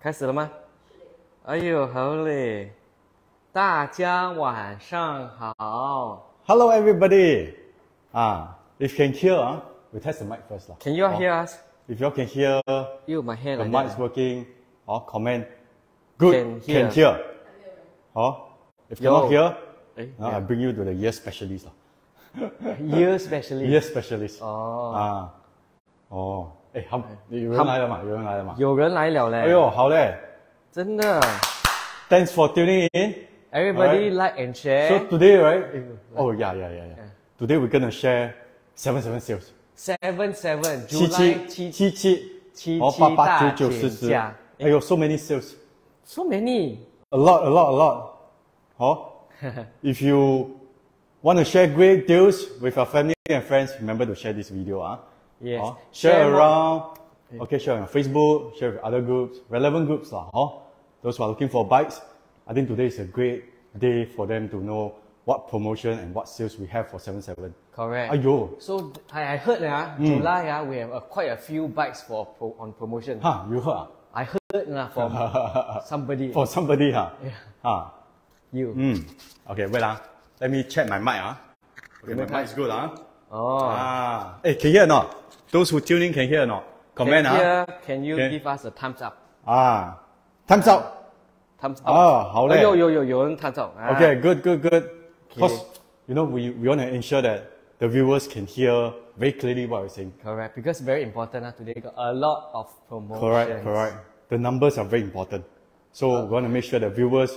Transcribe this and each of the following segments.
开始了吗？哎呦，好嘞！大家晚上好。 Hello everybody. Ah, if you can hear, ah, we test the mic first lah. Can you all Oh, hear us? If you all can hear, You, my hair the like mic is that. working, or comment. Good. Can hear. Can hear. Oh, if you cannot Yo. hear, Eh, now I bring you to the ear specialist lah. Ear specialist. Ear specialist. 哦，啊，哦， 哎，好，有人来了嘛？有人来了嘛？有人来了嘞！哎呦，好嘞真的，Thanks for tuning in. ，Everybody Alright. like and So share. today, right? Oh yeah, yeah, yeah, yeah. Today we're gonna share seven seven sales. Seven seven 七 July 七七七七，哦，七七八八大九九十十，减价哎呦，so many sales, So many. a lot, a lot, a lot. 好，if you want to share great deals with your family and friends, remember to share this video, ah. Yes. Share, share around. More. Okay, share on Facebook, share with other groups, relevant groups. Lah. Those who are looking for bikes, I think today is a great day for them to know what promotion and what sales we have for 77. Correct. Ayo. So I, I heard uh, mm. July uh, we have uh, quite a few bikes for pro, on promotion. Huh, you heard? Uh? I heard uh, from somebody. For somebody, huh? Yeah. Huh. You. Mm. Okay, wait. Uh. Let me check my mic. Uh. Okay, my mic is good. Uh. Oh. Ah. Hey, can you hear or not? Those who tune in can hear or not? Comment can, ah. hear, can you Okay. give us a thumbs up? Ah. Thumbs up. Thumbs up. 啊好嘞哎有有有有人 thumbs up. 啊 Okay, good, good, good. Okay. Because you know we, we want to ensure that the viewers can hear very clearly what we're saying. Correct. Because very important ah, today got a lot of promotions. Correct, correct. The numbers are very important. So we want to make sure that viewers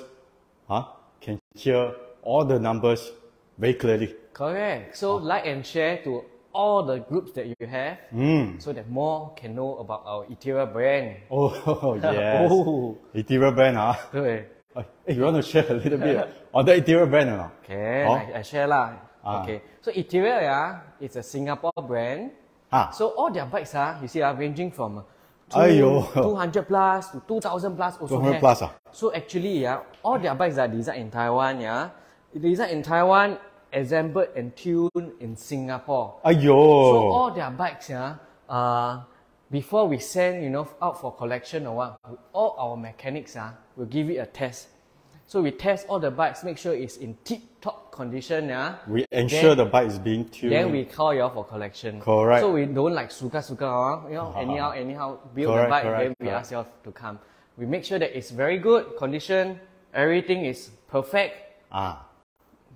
huh, can hear all the numbers very clearly. Correct. So like and share to all the groups that you have, Mm. so that more can know about our Ethereal brand. Oh, yes. Oh. Ethereal brand, huh? 对 Hey, you want to share a little bit on the Ethereal brand or not? Can Oh. I, I share lah. Ah. Okay. So Ethereal yeah, it's a Singapore brand. Ah. So all their bikes ah, you see are ranging from two, Aiyo. 200 plus to 2000 plus also 200 have. plus ah? So actually yeah, all their bikes are designed in Taiwan yeah. Designed in Taiwan, assembled and tuned in Singapore. So Ayo. all their bikes, yeah, uh, before we send, you know, out for collection or what, all our mechanics, uh, will give it a test. So we test all the bikes, make sure it's in tip-top condition, yeah. we ensure Then- the bike is being tuned. Then we call you all for collection. Correct. So we don't like suka suka, uh, you know, anyhow, anyhow build Correct, the bike, correct, then we correct. ask you all to come. We make sure that it's very good condition, everything is perfect, ah,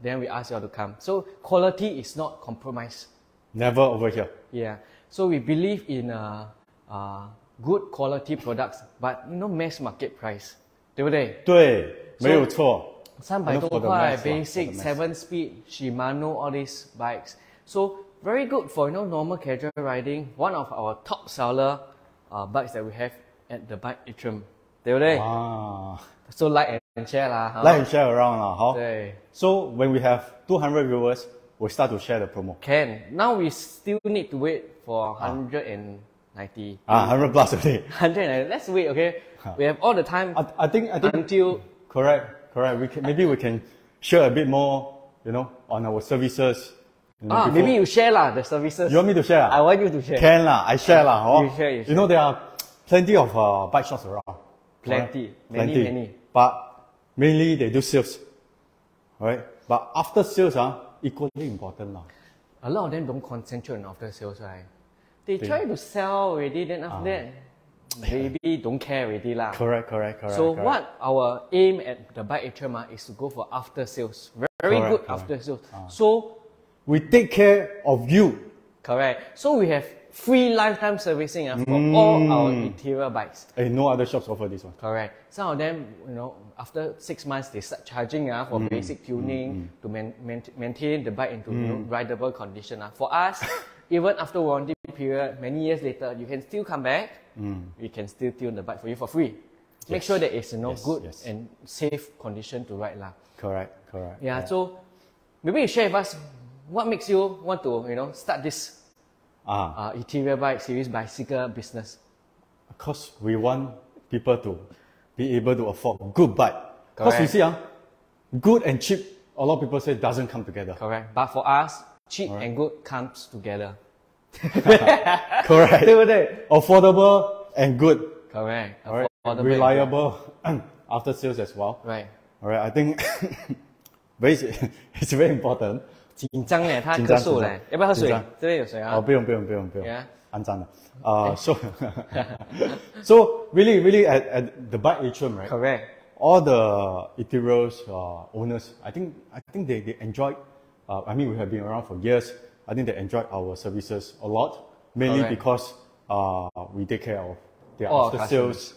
then we ask you all to come. So quality is not compromised. never over here. Yeah. So we believe in uh, uh, good quality products, but you know mass market price, 对不对？对，没有错。三百 I know 多 for the 块 mass lah, for basic the mass. seven speed Shimano all these bikes. So very good for you know normal casual riding. One of our top seller uh, bikes that we have at the bike atrium, 对不对？啊 So like and share 啦，哈 ，like and share around 啦，好。对 So when we have 200 viewers, we start to share the promo. Can now we still need to wait for 190. Ah, 100 plus already. 190. Let's wait, okay? We have all the time I, I think I think until correct, correct. We can maybe we can share a bit more, you know, on our services. You know, ah, before- maybe you share lah the services. You want me to share? I want you to share. Can lah, I share lah. Oh. You share, you share. know there are plenty of uh, bike shops around. Plenty. Alright? Many, many. But mainly they do sales, right? But after sales, ah, equally important lah. A lot of them don't concentrate on after sales, right? They try to sell already, then after that, maybe don't care already lah. Correct, correct, correct. So correct. what our aim at the bike atrium ah, is to go for after sales. Very, very Correct, good correct. After sales. So We take care of you. correct. So we have free lifetime servicing ah, for all our Ethereal bikes. Eh, no other shops offer this one. Correct. Some of them, you know, after six months, they start charging uh, for basic tuning to man- man- maintain the bike into you know, rideable condition. Uh. For us, even after warranty period, many years later, you can still come back. We can still tune the bike for you for free. Make sure that it's you know Yes, good yes. and safe condition to ride lah. Correct, correct. Yeah. So maybe you share with us what makes you want to you know start this Ah. ah uh, Ethereal bike, series bicycle business. Of course, we want people to be able to afford good bike. Because you see, uh, good and cheap, a lot of people say doesn't come together. Correct. But for us, cheap right. and good comes together. Correct. 对不对? Affordable and good. Correct. Right. Reliable after sales as well. Right. All right. I think it's very important. 紧张哎，他咳嗽嘞，要不要喝水？这边有水啊。哦，不用不用不用不用。Yeah. so really really at at the bike atrium right? Correct. All the Ethereal's uh, owners, I think I think they they enjoyed. Uh, I mean, we have been around for years. I think they enjoyed our services a lot, mainly Correct. because uh, we take care of their after sales.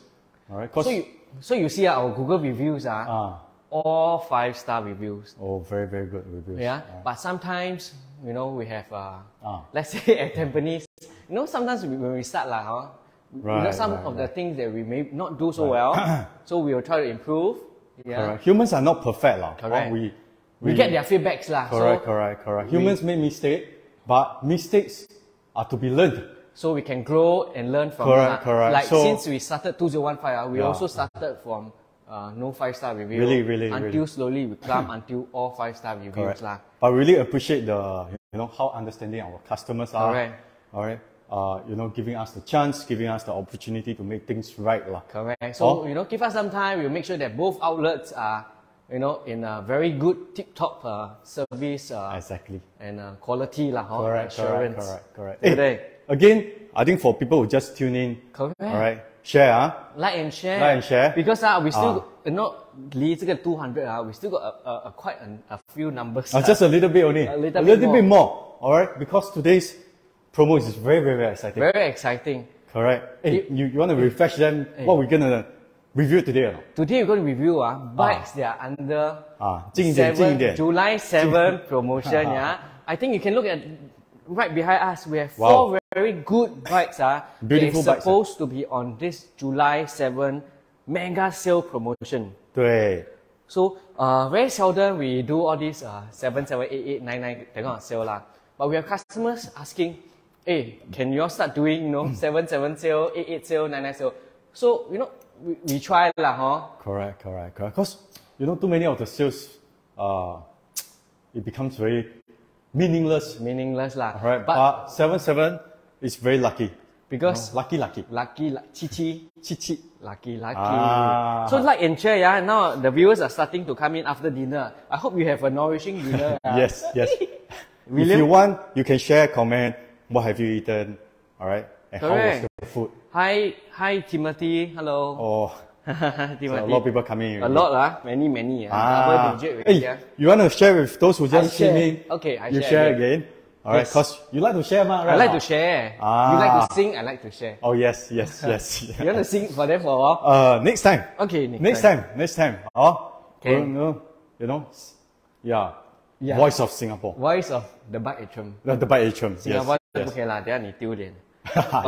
All right. So you, so you see uh, our Google reviews uh, all five star reviews. oh, very very good reviews. Yeah, but sometimes you know we have uh, Ah. let's say at Tampines, you know sometimes we, when we start lah, huh? you know Right, some right, of the things that we may not do so well, so we will try to improve. Yeah, Correct. Humans are not perfect, lah. Correct. We, we, get their feedbacks lah. correct, so, correct, correct. Humans make mistakes, but mistakes are to be learned. so we can grow and learn from Correct, it correct. Like So- since we started 2015, ah, we Yeah. also started from uh, no five star review Really, really, until really. slowly we climb until all five star reviews Correct. lah. But really appreciate the you know how understanding our customers are. Correct. All right. Uh, you know, giving us the chance, giving us the opportunity to make things right, lah. Correct. So, Oh. you know, give us some time. We'll make sure that both outlets are, you know, in a very good tip-top uh, service uh, Exactly. and uh, quality lah? Correct, correct, assurance. correct, correct. Today. Eh, again, I think for people who just tune in, Correct. all right, share, ah. Like and share. Like and share. Because uh, we still, Ah. you know, 离这个200 uh, we still got a, a, a quite an, a few numbers. Uh, just a little bit only. A little bit bit more. All right, because today's promo is very, very, very exciting. very exciting. Correct. Hey, You- you, you want to refresh them? What we're gonna review today or not? Today we're going to review uh, bikes that are under Ah, 近一点，近一点。 July 7 promotion. yeah, I think you can look at right behind us. We have Wow. four very good bikes are ah. Beautiful bikes ah. supposed to be on this July 7 mega sale promotion. So uh, very seldom we do all these uh, 7, 7, 8, 8, 9, 9, kind of sale. Lah. But we have customers asking, hey, can you all start doing, you know, hmm. 7, 7 sale, 8, 8 sale, 9, 9 sale? So, you know, we, we try lah, huh? Correct, correct, correct. Because, you know, too many of the sales, uh, it becomes very meaningless. Meaningless lah. Right, but, but 7, 7, it's very lucky. Because lucky, lucky, lucky, lucky, chichi, chichi, lucky, lucky. Ah. So like and share, yeah. Now the viewers are starting to come in after dinner. I hope you have a nourishing dinner. yeah. yes, yes. If you want, you can share, comment. What have you eaten? All right. And Correct. how was the food? Hi, hi, Timothy. Hello. Oh. Timothy. So a lot of people coming. A lot, lah. Many, many, Ah, Uh. Ah. Hey, you want to share with those who just came in? Okay, I share. you share, share again. again. All right, Yes. cause you like to share, ma, I right? like now? to share. Ah. You like to sing, I like to share. Oh yes, yes, yes. You want to sing for them for a while? Uh, next time. Okay, next, Next time, next time. Oh, Okay. you know, you know, yeah. Yeah. Voice of Singapore. Voice of the bike atrium. The, the bike atrium. Yes, 新加坡 yes. 不可以啦，等下你丢脸。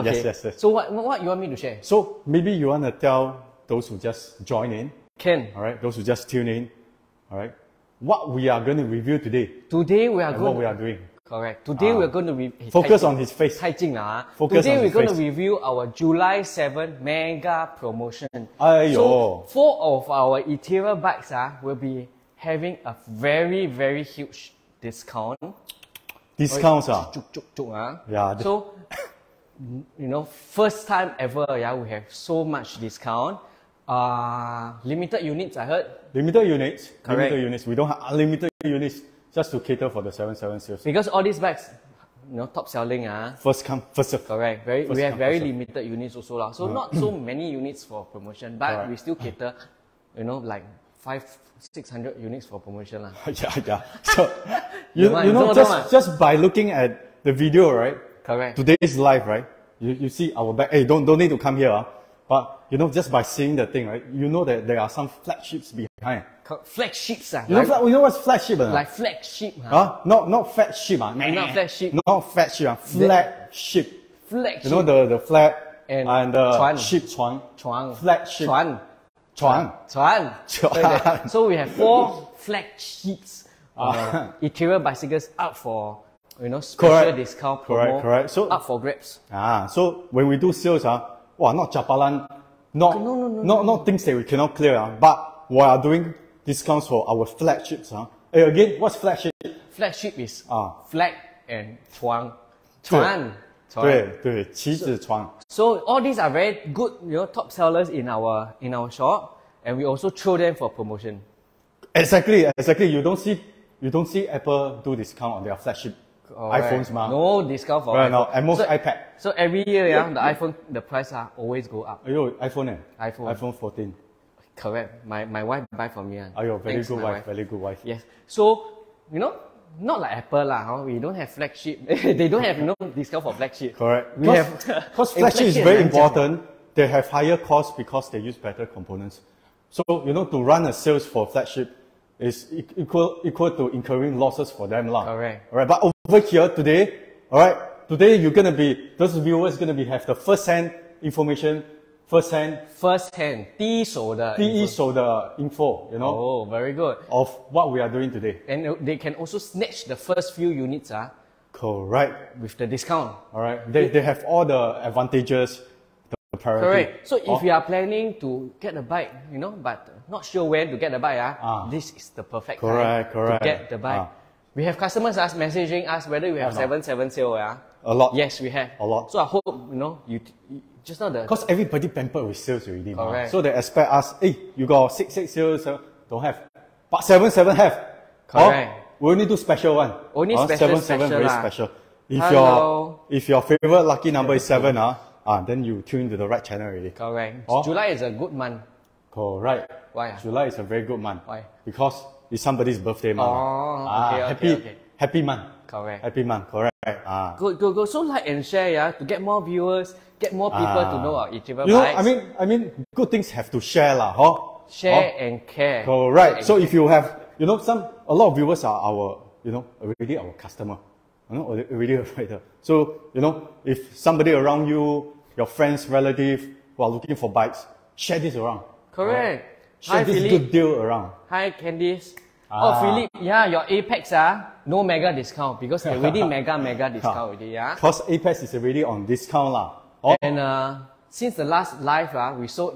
yes, yes, yes. So what, what what you want me to share? So maybe you want to tell those who just join in, Ken, all right, those who just tune in, all right, what we are going to review today today we are and going what we are doing. Correct. Ah. Today uh, we're going to re- focus on his face. 太近了啊。Focus ah. Today on we're going face. to review our July 7 mega promotion. So four of our Ethereal bikes ah, will be having a very very huge discount. Discounts ah. ah. Yeah. So you know, first time ever yeah, we have so much discount. Uh, limited units, I heard. Limited units. Correct. Limited units. We don't have unlimited units just to cater for the 7-7 sales. Because all these bikes, you know, top selling, ah. First come, first serve. Correct. Very, First we have come, very first serve. limited units also lah. So not so many units for promotion, but Correct. we still cater, you know, like five, six hundred units for promotion lah. yeah, yeah. So, you, you know, mind, don't mind. just, just by looking at the video, right? Correct. Today's live, right? You, you see our back. Hey, don't, don't need to come here. ah. But you know, just by seeing the thing, right, you know that there are some flagships behind. Flagships, ah. You, like, know, you know what's flagship? Uh? Like flagship, ah? huh? Not not fat ship, ah. Nah. Not flagship. Not fat ship, ah. Flagship. Flagship. You know the the flag and, and the chuan. ship chuan. Chuan. Flagship. Chuan. Chuan. Chuan. chuan. So we have four flagships. Ah. Uh, Ethereal bicycles up for you know special correct. discount promo. Correct. Correct. So up for grabs. Ah, so when we do sales, ah wow, not japalan, not, No, no, no, not, not things that we cannot clear, ah, but we are doing discounts for our flagships. Ah. Hey, again, what's flagship? Flagship is Ah. flag and 船船 对对，棋子床。 So all these are very good, you know, top sellers in our in our shop, and we also throw them for promotion. Exactly, exactly. You don't see you don't see Apple do discount on their flagship IPhones, ma. No discount for Right now, iPhone. and most so, iPad. so every year, yeah, the iPhone the price uh, always go up. Ayo, iPhone eh? iPhone. iPhone 14. Correct. My my wife buy for me. Uh. Ayo, very Thanks, good my wife, very good wife. Yes. So, you know, not like Apple lah, huh? we don't have flagship. they don't have no discount for flagship. Correct. We Because- have Because flagship is very important. They have higher cost because they use better components. So, you know, to run a sales for flagship is e- equal, equal to incurring losses for them. lah. Correct. Alright, but over here today, alright, today you're gonna be, those viewers gonna be, have the first hand information, first hand, First hand, 第一手的 第一手的 info, you know, Oh, very good. of what we are doing today. And uh, they can also snatch the first few units uh, Correct. with the discount. Alright, they, they have all the advantages, the priority. Correct. So if Oh, you are planning to get a bike, you know, but not sure when to get the bike, ah, Ah. this is the perfect Correct, time correct. to get the bike. Ah. We have customers us messaging us whether we have seven seven sale, yeah. A lot. Yes, we have. A lot. So I hope you know you, you just now the Because everybody pampered with sales already. Correct. So they expect us, hey, you got six, six sales, uh, don't have. But seven, seven have. Correct. Oh, we only do special one. Only Oh, special, Seven, seven, special very lah. special. If Hello. your if your favorite lucky number is seven, ah, ah, then you tune into the right channel already. correct. Oh. July is a good month. Correct. Why ah? July is a very good month. Why? Because it's somebody's birthday month. Oh, ah, okay, happy, okay. happy month. Correct. Happy month, correct. Ah. Good, good, good. So like and share, yeah, to get more viewers, get more people to Ah. know our Ichiban You know. I mean, I mean, good things have to share lah, huh? share Huh? and care. Correct. So if you have, you know, some a lot of viewers are our, you know, already our customer, you know, already a rider. So you know, if somebody around you, your friends, relative who are looking for bikes, share this around. Correct. Alright? Share Hi, this Philip. good deal around. Hi, Candice. Ah. Oh, Philip, yeah, your Apex, ah, no mega discount because they already mega, mega discount already, yeah. Cause Apex is already on discount lah. Oh, And uh, since the last live, ah, we sold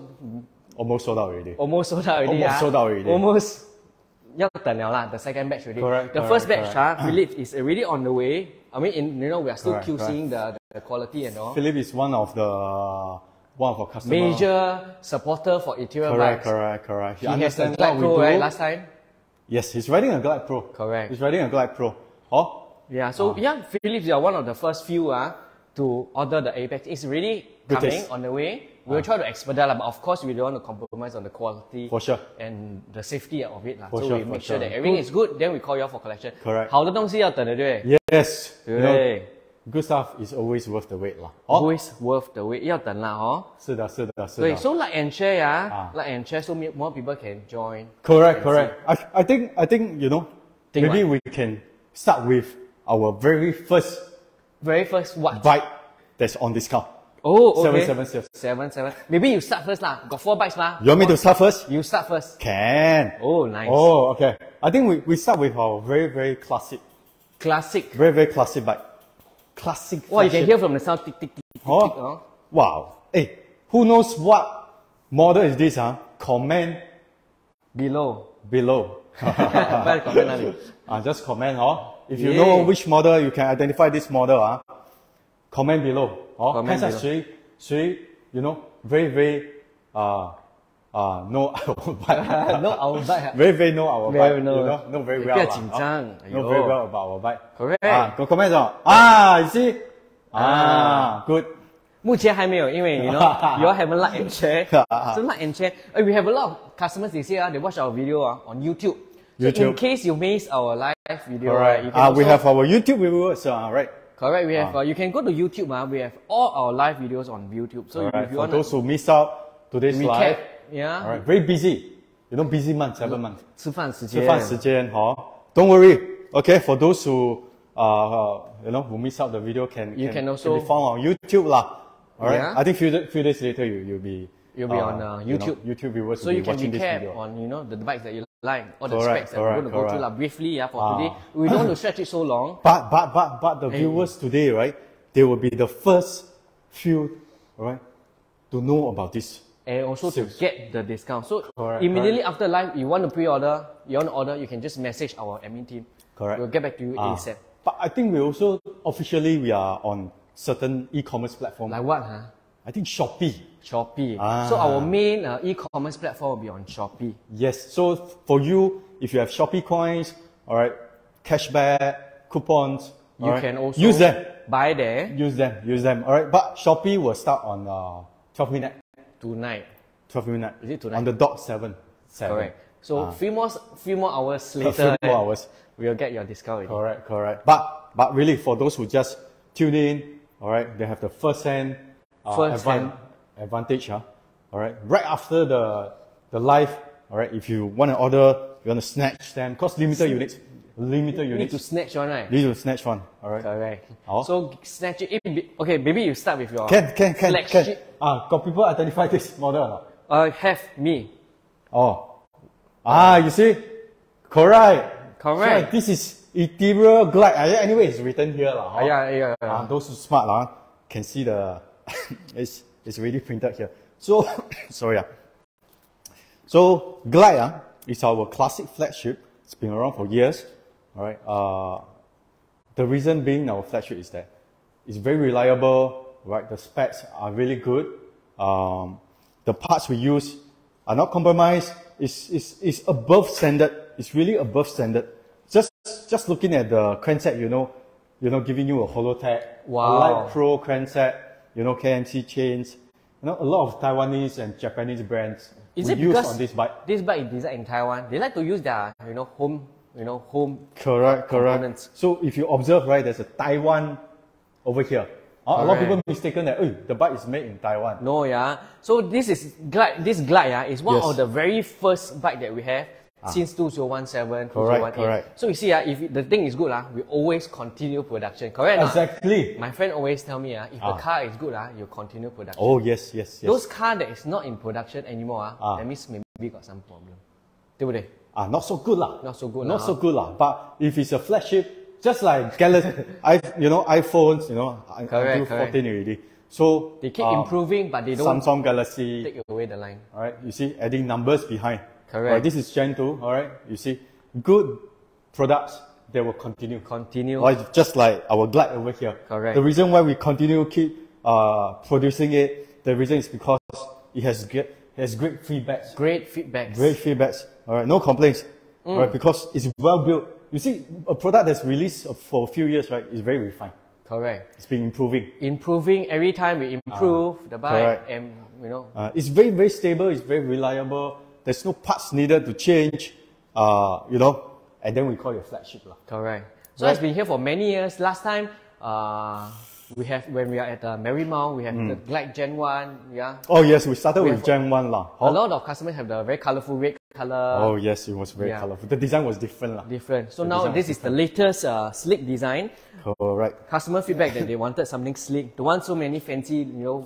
almost sold out already. almost sold out already. Almost ah. sold out already. Almost. 要等了啦, the second batch already. Correct, the correct, first batch, correct. ah, Philip is already on the way. I mean, in, you know, we are still Correct, QCing the, the quality and all. Philip is one of the one of our customers. Major supporter for Ethereal correct, bikes. Correct, correct, correct. He, he has a Glide Pro, right, last time? Yes, he's riding a Glide Pro. Correct. He's riding a Glide Pro. Oh? Yeah, so ah. yeah, Philips, you are one of the first few uh, to order the Apex. It's really coming on the way. We'll ah. try to expedite, but of course, we don't want to compromise on the quality for sure and the safety of it. For so sure, we make sure, sure that everything is good, then we call you up for collection. Correct. 好的东西要等的，对不对？Yes. 对不对？No good stuff is always worth the wait 啦。哦， Always worth the wait，要等啦哦。是的，是的，是对的。 ，so like and share 呀、啊 like and share so me- more people can join. Correct, correct. I, I think, I think, you know, Think maybe what? we can start with our very first Very first what? bike that's on discount. Oh, Seven, okay. seven sales. Seven, seven. Maybe you start first lah. Got four bikes lah. You want me to start first? You start first. Can. Oh, nice. Oh, okay. I think we, we start with our very, very classic, Classic. very, very classic bike. classic. Well, fashion. you can hear from the sound. Tick, tick, tick, tick, huh? tick, huh? Wow. Hey, who knows what model is this, huh? Comment below. Below. comment uh, just comment, huh? If you yeah. know which model, you can identify this model, huh? Comment below. Huh? Comment below. you know, very, very, uh, uh know our bike. No, our bike. ah. very very know our Very bike. know. You know, know very 你 well. 不要 lah, 紧 huh? 张。 Know 哎呦 very well about our bike. Correct. Ah, go comment 上 Ah, you see? Ah, good. 目前还没有，因为 you know you all haven't like and share. so like and share. Uh, we have a lot of customers they say uh, they watch our video uh, on YouTube. So in YouTube. case you miss our live video, Alright. right, you can Ah, we also- have our YouTube viewers, uh, right? correct. We have uh, you can go to YouTube. Uh, we have all our live videos on YouTube. So Alright. if you For want those who missed out today's recap, live, yeah, alright, very busy. You know, busy month, seven months. 吃饭时间，吃饭时间哈。Don't worry. Okay, for those who uh, uh you know who miss out the video can You can also- be found on YouTube lah. Alright. Yeah. I think few few days later you you'll be You'll be on, uh, you know, YouTube. YouTube viewers So will you be can watching this recap video. on you know the bikes that you like, all the Correct, specs that we're going to go correct, through lah correct. briefly. Yeah, for Ah. today, we don't want to stretch it so long. But but but but the viewers today, right? They will be the first few, alright, to know about this. and also to get the discount. So Correct, immediately after live, you want to pre-order, you want to order, you can just message our admin team. Correct. We'll get back to you Ah. ASAP. But I think we also officially we are on certain e-commerce platform. Like what, huh? I think Shopee. Shopee. Ah. So our main uh, e-commerce platform will be on Shopee. Yes. So for you, if you have Shopee coins, all right, cashback, coupons, You right, can also use them. buy there Use them. Use them. All right. But Shopee will start on uh, 12 midnight. Tonight. 12 midnight. Is it tonight? On the dot seven. Seven. Correct. So few more few more hours later, few more hours. we'll get your discount. already. Correct, correct. But but really, for those who just tune in, all right, they have the first hand, uh, First hand. advantage, huh? All right, right after the the live, all right. If you want to order, you want to snatch them, cause limited units, limited You need to snatch one, right? Need to snatch one, all right. Correct. Oh. So snatch it. Okay, maybe you start with your Can can can can. sheet. Ah, got people identify this model or not? Uh, have me. Oh, ah, you see, correct. Correct. So this is ethereal glide. Ah, Anyway, it's written here, lah. Ah, yeah, yeah, yeah. Uh, those who smart lah can see the it's it's already printed here. So sorry. ah. So Glide ah, is our classic flagship. It's been around for years. All right. Uh, the reason being our flagship is that it's very reliable. Right. The specs are really good. Um, the parts we use are not compromised. It's, it's, it's above standard. It's really above standard. Just just looking at the crankset, you know, you know, giving you a Hollowtech, Wow. Light Pro crankset, you know, KMC chains, you know, a lot of Taiwanese and Japanese brands Is we it use because on this bike. this bike is designed in Taiwan? They like to use their you know home you know home Correct, correct. components. So if you observe, right, there's a Taiwan over here. Uh, a lot of people Correct. mistaken that, oh, the bike is made in Taiwan. No, yeah. So this is glide. This glide, yeah, is one Yes. Ah. of the very first bike that we have since 2017, Correct, 2018. correct. So you see, ah, if it- the thing is good, ah, we always continue production. Correct? or not? Exactly. My friend always tell me, ah, if Ah. the car is good, ah, you continue production. Oh, yes, yes, yes. Those car that is not in production anymore, ah, Ah. that means maybe got some problem. 对不对？ Ah, not so good lah. Not so good Not lah, so good lah. But if it's a flagship, just like Galaxy, I, you know, iPhones, you know, I- Correct, until correct. 14 already. So They keep uh, improving, but they don't Samsung Galaxy, take away the line. all right. You see, adding numbers behind. Correct. Right, this is Gen 2. All right. You see, good products they will continue. Continue. Or just like our Glide over here. Correct. The reason why we continue to keep uh, producing it, the reason is because it has great, it has great feedbacks. Great feedbacks. Great feedbacks. All right, no complaints. Mm. All right, because it's well built. You see, a product that's released for a few years, right, is very refined. Correct. It's been improving. Improving every time we improve the bike, correct. and you know, Uh, it's very, very stable. It's very reliable. There's no parts needed to change. Uh, you know, and then we call it a flagship lah. Correct. So Right. it's been here for many years. Last time, uh, we have when we are at uh, Marymount, we have the Glide Gen One. Yeah, Oh yes, we started We with Gen One lah. a lot of customers have the very colorful red color. Oh yes, it was very Yeah. colorful. The design was different lah. Different. So The now this is the latest uh, sleek design. Correct. Customer feedback that they wanted something sleek. Don't want so many fancy, you know.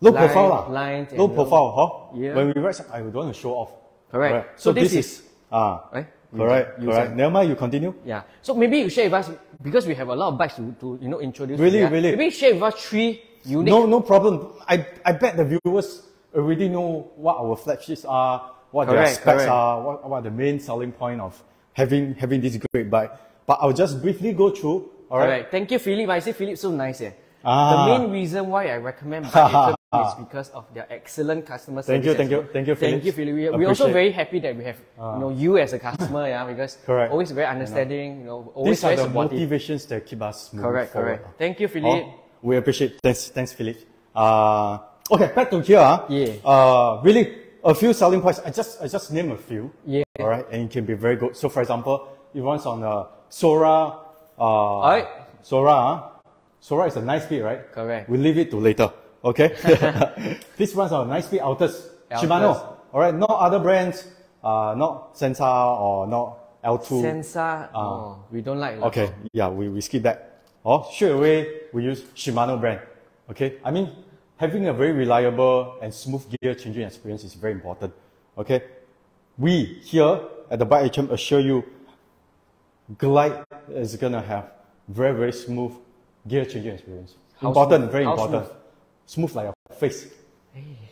Low line- profile lah. lines Low profile, huh? Yeah. When we some- I don't want to show off. Correct. So, So this, this is, ah Right? correct, You- you correct. Never mind, you continue. Yeah. So maybe you share with us because we have a lot of bikes to, to you know introduce. Really, really? Maybe share with us three unique. No, no problem. I, I bet the viewers already know what our flagships are, what their specs correct. are, what, what the main selling point of having having this great bike. But I'll just briefly go through. All right. Thank you, Philip. I say Philip so nice. Eh. Ah. The main reason why I recommend Bike is because of their excellent customer service. Thank you, thank you, thank you, Philip. Thank you, Philip. We- We're also very happy that we have you know you as a customer, yeah, because Correct. always very understanding, you know, always These are the supportive. motivations that keep us moving Correct, forward. correct. Thank you, Philip. Oh, we appreciate. Thanks, thanks, Philip. Uh, okay, back to here. ah. Yeah. Uh, really, a few selling points. I just, I just name a few. Yeah. All right, and it can be very good. So, for example, it runs on a Sora. Uh. Sora. ah. Sora is a nice speed, right? Correct. We leave it to later. Okay. this runs on a nice speed Altus. Altus. Shimano. All right. No other brands. Uh, not Sensah or not L2. Sensah, oh, we don't like. Okay, yeah, we, we skip that. Oh, straight away, we use Shimano brand. Okay, I mean, having a very reliable and smooth gear changing experience is very important. Okay, we here at the Bike HM assure you, Glide is gonna have very, very smooth gear changing experience. How important, smooth? very How important. Smooth? like your face.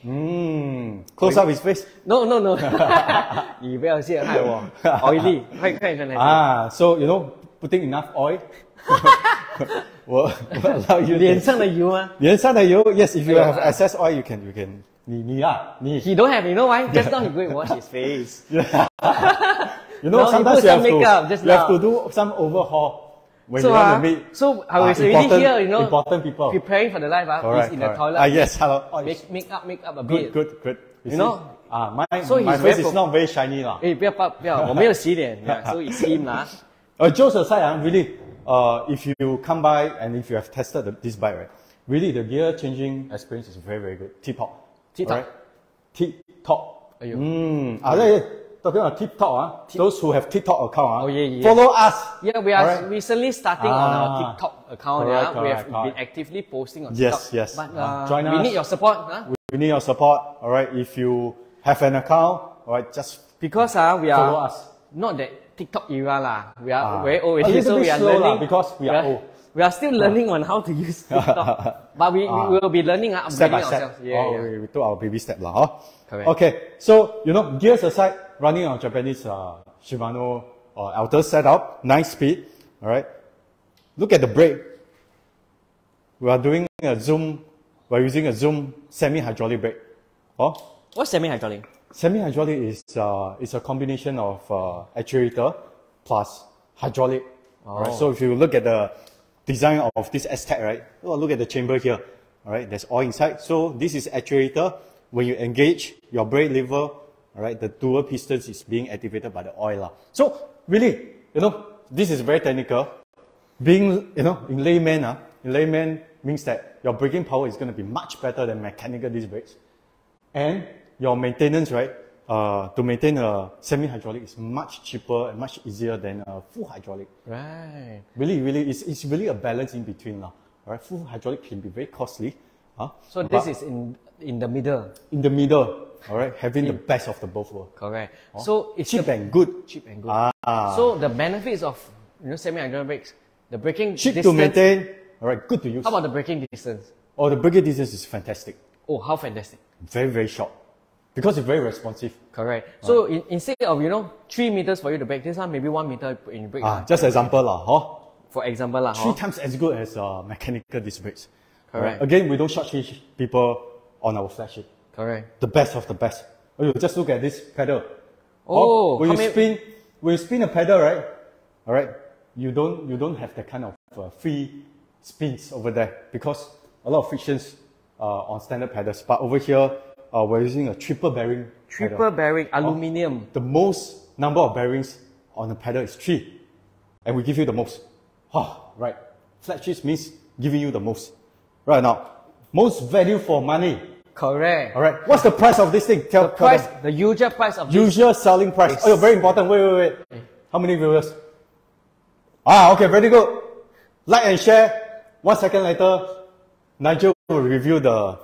Mm. Close up his face. No, no, no. 你不要陷害我。Oily，快快点来。 Ah, so you know, putting enough oil will, will allow you 脸 to, 上的油啊。脸上的油 yes if you Yeah. have excess oil you can you can 你你啊你 He don't have, you know why? Just now he go and wash his face. you know No, he sometimes put you have some to makeup just you have now. to do some overhaul when So, you want ah, to meet so I uh, was already important- here, you know, important people preparing for the live. Ah, correct he's in the correct. toilet. ah yes hello oh, Make, make up, make up a good bit. good good You see? know? ah my So my he's face very is pro- not very shiny lah 哎，不要不要不要，我没有洗脸，yeah, so it's him 啦。 Uh, jokes aside, uh, really, uh, if you come by and if you have tested the, this bike, right, really the gear changing experience is very, very good. Tip top. Tip top. Alright? Tip top. Mm. Ah, yeah, yeah. Talking about tip top, uh, those who have tip top account, uh, Oh, yeah, yeah. follow us. Yeah, we are Alright? recently starting on our Ah. TikTok account. Correct, yeah. we have correct, correct. been actively posting on Yes, TikTok. yes. yes. But Uh, uh, join we us. need your support. Huh? We need your support. All right. If you have an account, all right, just Because uh, we follow are us. not that TikTok era lah. We are Ah. very old already, so we are learning. because we are old. We are still learning on how to use TikTok. but we, we will be learning, uh, step by step. Yeah, oh, yeah. We, we took our baby step lah, huh? Correct. Okay, so you know, gears aside, running on Japanese uh, Shimano uh, Altus setup, nine speed. All right. Look at the brake. We are doing a zoom. We're using a zoom semi-hydraulic brake. Oh, What's semi-hydraulic? Semi-hydraulic is uh, is a combination of uh, actuator plus hydraulic. All right. So if you look at the design of this S-Tech, right? Oh, look at the chamber here. All right. There's oil inside. So this is actuator. When you engage your brake lever, all right, the dual pistons is being activated by the oil. So really, you know, this is very technical. Being, you know, in layman, uh, in layman means that your braking power is going to be much better than mechanical disc brakes. And your maintenance, right? Uh, to maintain a semi-hydraulic is much cheaper and much easier than a full hydraulic. Right. Really, really, it's, it's really a balance in between. lah. Alright, full hydraulic can be very costly. Huh? So this is in in the middle. in the middle. Alright, having the best of the both worlds. Correct. So it's Cheap the, and good. cheap and good. Ah. So the benefits of you know semi-hydraulic brakes, the braking cheap distance. to maintain. Alright, good to use. How about the braking distance? Oh, the braking distance is fantastic. Oh, how fantastic! Very, very short. Because it's very responsive. Correct. So in, instead of you know three meters for you to brake, this one maybe one meter in brake. Ah, just example lah, huh? For example, lah. Three huh? times as good as uh, mechanical disc brakes. Correct. Alright, Again, we don't shortchange people on our flagship. Correct. The best of the best. Oh, you just look at this pedal. Oh, when you many- spin, when you spin a pedal, right? All right, you don't you don't have that kind of uh, free spins over there because a lot of frictions uh, on standard pedals. But over here, uh, we're using a triple bearing. pedal. Triple bearing aluminium. The most number of bearings on the pedal is three, and we give you the most. Ah, right. Flat sheets means giving you the most. Right now, most value for money. Correct. All right. What's the price of this thing? Tell, The price, them. the usual price of this. Usual selling price. Yes. Oh, very important. Wait, wait, wait. How many viewers? Ah, okay, very good. Like and share. One second later, Nigel will review the.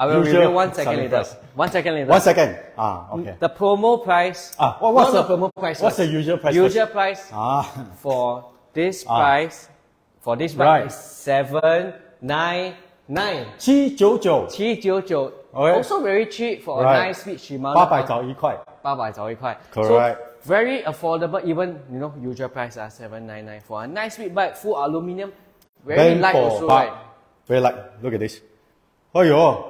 I will usual review one second selling later. price. One second later. One second. Ah, okay. The promo price. Ah, what- what's no, the- no, promo price? what's first. the usual price Usual price Ah, for this Ah. price, for this price Right. is seven nine nine. 七九九，七九九 Okay. also very cheap for a Right. nine speed Shimano. 八百找一块。八百找一块。 Correct. So very affordable, even you know usual price are seven nine nine for a nine speed bike, full aluminium, very Then light for also, bike, right? Very light. Look at this. Oh, yo.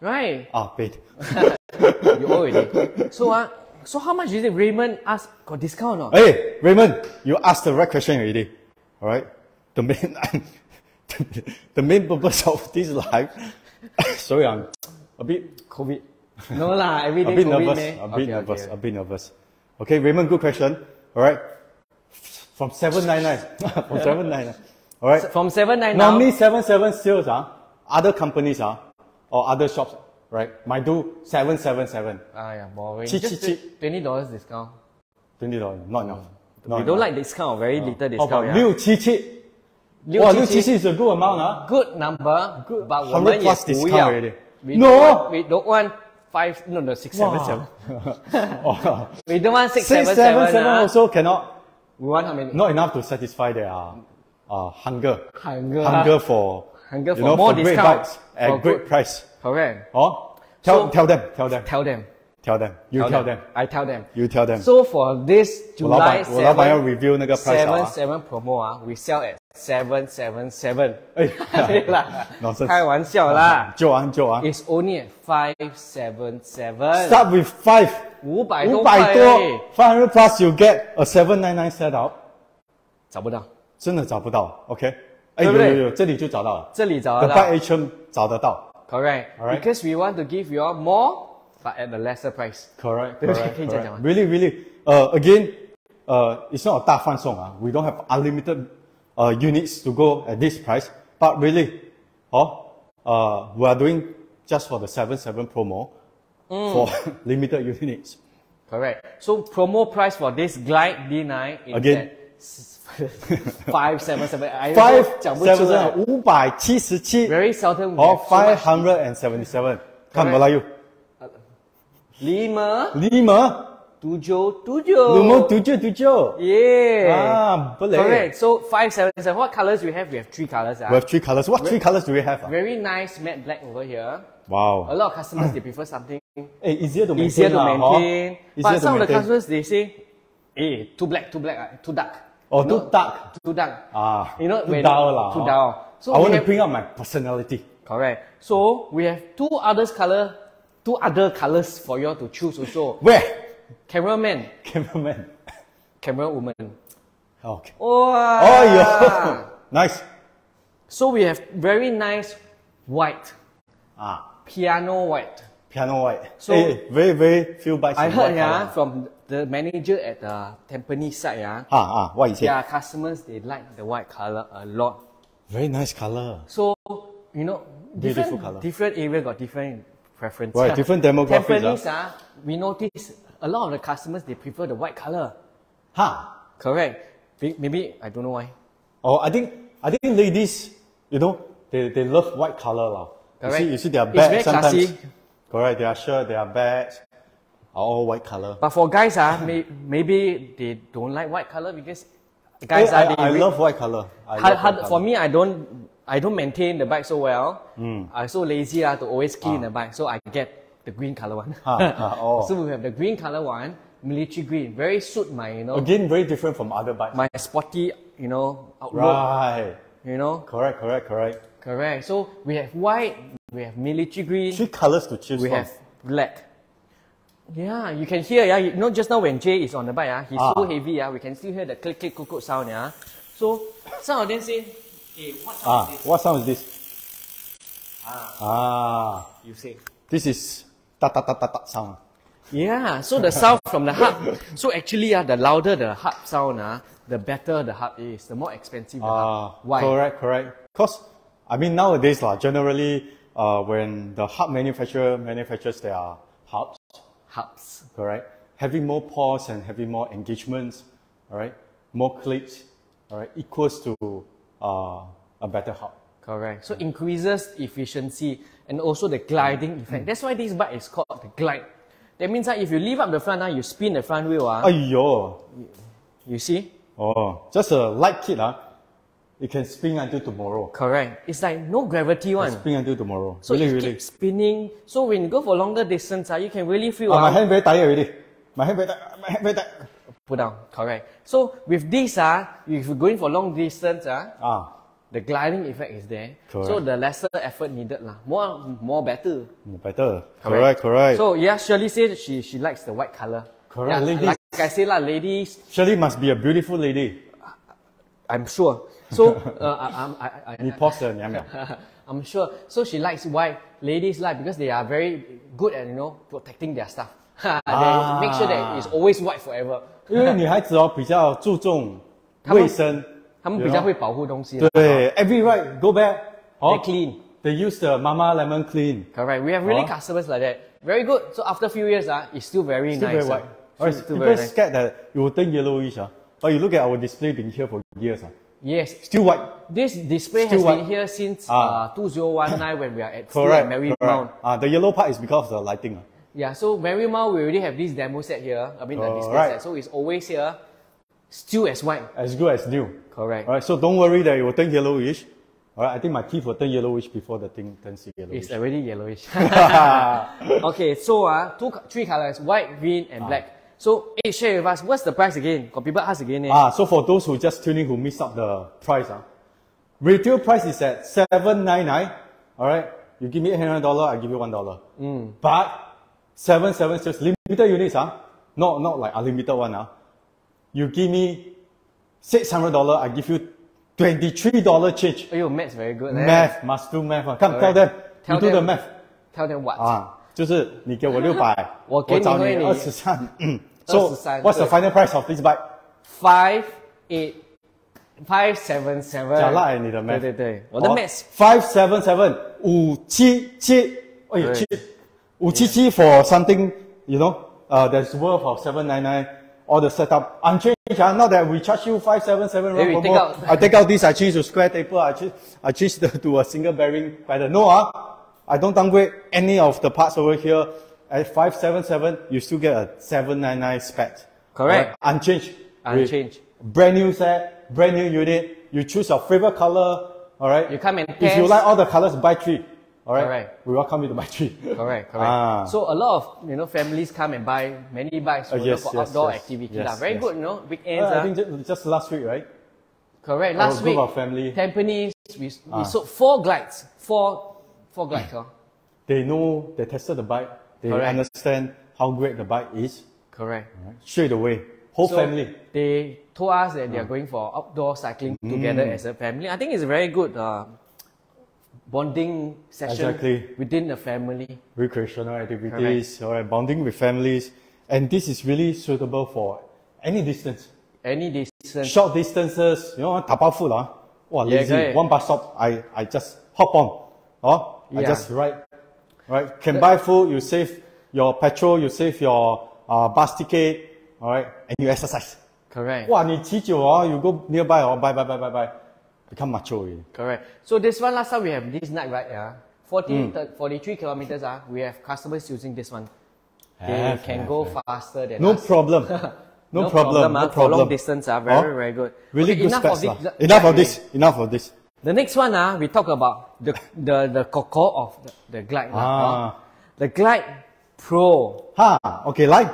Right. Ah, paid. you owe already. So uh, so how much is it? Raymond ask got discount or not? Hey, Raymond, you asked the right question already. All right. The main, the main purpose of this live. sorry, I'm a bit, COVID. No lah, every a bit COVID nervous. A bit Okay, nervous. okay. A bit nervous. Okay, Raymond, good question. All right. From seven nine nine. From seven nine nine. All right. From seven nine. Normally seven seven sales ah, other companies ah, or other shops, right, might do seven seven seven. Ah yeah, boring. Cheap, Just cheap, cheap. twenty dollars discount. Twenty dollars, not enough. Not we don't enough. like discount, very little How discount. about yeah. 六七七？六哇，七七六七七 is a good amount 啊。 good number, Good. but 我们 100也 plus 不 discount 要 already. We No. don't want, we don't want five, no, no, six, seven, seven. 哦 We don't want six, Six seven, seven seven. seven ah. also cannot, We want how many? not enough to satisfy their uh, hunger. Hunger. Hunger for Hunger you for know, more for great discount. bikes at For great good- price. Correct. Oh, tell So- tell them, tell them, Tell them. tell them. You tell them. I tell them. You tell them. So for this 我老 July 板我老板要 seven, review 那个 price 啊 seven seven promo, ah, we sell at seven seven seven。哎对啦 Nonsense 开玩笑啦。就啊就啊 It's only at five seven seven， ，Start with five，五百五多块百多而已，five hundred plus you get a seven nine nine setup，找不到，真的找不到，OK？ 哎，对不对有有有，这里就找到了这里找，The 得到 Bike HM 找得到 ，correct。 Alright. Because we want to give you all more, but at a lesser price。 ，correct 对不对 correct 可以这样讲吗 correct。Really really，呃，again，呃，it's not a 大放送啊，we don't have unlimited 呃 units to go at this price，but really，哦，呃，we are doing just for the seven seven promo for limited units。 Correct. So promo price for this Glide D9 is Again. at five seven seven. I Five 讲不出 seven 来。五百七十七 Very seldom. we 哦 have so ，five much. hundred and seventy seven，看 Correct. 不来哟， Lima lima tujuh tujuh. lima tujuh tujuh Yeah. ah boleh. Correct. So five seven seven. What colors we have? We have three colors. We ah. have three colors. What three colors do we have? ah? Very nice matte black over here. A Wow. lot of customers they prefer something Eh, easier to maintain. easier to lah, hor. maintain. Easier But to some of the maintain. customers they say, "Eh, too black, too black, ah, too dark." Oh, You too know, dark. Too dark. Ah, You know, too dull lah, Too dull. So I want to bring out my personality. Correct. So we have two others color, two other colors for you all to choose also. Where? Cameraman, Cameraman. camera woman. Okay. Wow. Oh, yeah. nice. So we have very nice white, Ah, piano white. piano white. So- eh, very, very few bites. I heard yeah, from the manager at the Tampines side yeah, Ah, ah, what is it? their customers they like the white color a lot. Very nice color. So you know, Beautiful different, colour. different area got different preference. Right, different demographics, Tampines ah, we notice a lot of the customers they prefer the white color. Huh. Correct. Maybe I don't know why. Oh, I think I think ladies, you know, they, they love white color lah. You see, you see their bags sometimes. classy. Correct, their shirt, their bags are all white color. But for guys, ah, may, maybe they don't like white color because guys Eh, are I, they I love white color. I hard, hard, for me, I don't I don't maintain the bike so well. Hmm. I'm so lazy ah, to always clean the bike, so I get the green color one. Ah, ah, oh. so we have the green color one, military green, very suit my you know Again, very different from other bikes. my sporty you know outlook. right. You know, Correct, correct, correct. correct. So we have white, we have military green, Three colors to choose we from. have black. Yeah, you can hear, yeah. You know, just now when Jay is on the bike, yeah, he's so Ah. heavy, yeah. We can still hear the click, click, click, click sound, yeah. So some of them say, hey, what sound Ah, is this? what sound is this? Ah, ah. You say. this is ta ta ta ta ta sound. Yeah, so the sound from the hub. So actually, uh, the louder the hub sound, uh, the better the hub is, the more expensive the Ah, hub. Why? correct, correct. Cause I mean nowadays lah, generally, uh, when the hub manufacturer manufactures their hubs, Hubs. correct, having more pause and having more engagements, alright, more clicks, alright, equals to uh, a better hub. Correct. So increases efficiency and also the gliding effect. That's why this bike is called the glide. That means that if you lift up the front, uh, you spin the front wheel, uh, Aiyo, you see? oh, just a light kit ah, it can spin until tomorrow. Correct. It's like no gravity one. Spin until tomorrow. So really, it really. keeps spinning. So when you go for longer distance, uh, you can really feel Ah, my uh, hand very tired already. My hand very tired. My hand very tired. put down. Correct. So with this, uh, if you're going for long distance, uh, Ah, the gliding effect is there. Correct. So the lesser effort needed. lah. More more better. better. Correct, correct. So yeah, Shirley said she she likes the white color. Correct, Yeah, ladies. Like I said, lah, ladies, Shirley must be a beautiful lady. I'm sure. So uh, I, I'm- I, I, I, 你 pause 了，娘娘。 I'm sure. So she likes white. Ladies like because they are very good at you know protecting their stuff. they make sure that it's always white forever. 因为女孩子哦比较注重卫生，他们 you 比较 know 会保护东西啦。对，every right go back， They 哦 clean. They use the Mama Lemon clean. Correct. We have really Oh. customers like that. Very good. So after a few years, ah, it's still very Still nice. very white. ah. Alright, Still people very nice. scared that it will turn yellowish. ah. But you look at our display been here for years. ah. Yes. Still white. This display Still has white. been here since Ah. uh, 2019 when we are at, Correct. at Marymount. Ah, the yellow part is because of the lighting. ah. Yeah, so Marymount, we already have this demo set here. I mean, the display Correct. set. So it's always here, still as white. As good as new. Correct. Alright, so don't worry that it will turn yellowish. Alright, I think my teeth will turn yellowish before the thing turns yellowish. It's already yellowish. okay, so uh, two, three colors, white, green, and black. So, hey, share with us, what's the price again? Got people ask again. Eh? Ah, so for those who just tuning who missed out the price, ah, Retail price is at seven nine nine. All right, you give me eight hundred dollar, I give you one dollar. Mm. But seven seven sales limited units, huh? Not not like unlimited one, huh? You give me six hundred dollar, I give you twenty three dollar change. Oh, your math's very good. eh? Math must do math. ah. Come Correct. tell them, Tell you do the them. math. Tell them what? 啊，就是你给我六百，我给你找你会你二十三。 嗯，So 23 what's the 对 final price of this bike？ Five eight five seven seven。假赖你的 math。对对对，我的 math five seven seven 五七七，哎呀对七五七七 for something you know uh that's worth of seven nine nine all the setup unchanged ah not that we charge you five seven seven Then we round take out- I take out this I change to square taper I change I change the, to a single bearing pattern no ah I don't downgrade any of the parts over here at five seven seven you still get a seven nine nine spec Correct. Alright, unchanged Unchanged. With brand new set brand new unit you choose your favorite color all right You come and if you like all the colors buy three all right Correct. we welcome you to buy three Correct, correct. Ah. So a lot of you know families come and buy many bikes Uh, for, yes, for yes, outdoor yes, activity. yes. Very good, you know, weekends. Uh, I ah. think just, just last week right Correct. Our Last week, of family. Tampines, we, we Ah. sold four glides. Four, four glides. oh. they know they tested the bike they Correct. understand how great the bike is Correct. straight away whole So family They told us that they Ah. are going for outdoor cycling together Mm. as a family. I think it's a very good uh, bonding session Exactly. within the family. recreational activities all right bonding with families and this is really suitable for any distance Any distance. short distances you know 打包 food ah wow Yeah, lazy correct. one bus stop I I just hop on oh I Yeah. just ride right can buy food you save your petrol you save your uh, bus ticket all right and you exercise Correct. 哇你骑久哦 you go nearby oh bye bye bye bye bye become macho already Correct. So this one last time we have this night right yeah. 40, Mm. thir- 43 kilometers ah. We have customers using this one. They Have, can have, go have. faster than no us. problem no, problem, ah, no For long problem distance ah, very Oh, very good. really Okay, good enough specs of lah. this. enough of this enough of this The next one, uh, we talk about the, the, the coco of the, the Glide. Ah. Uh, the Glide Pro. Ha, okay, like.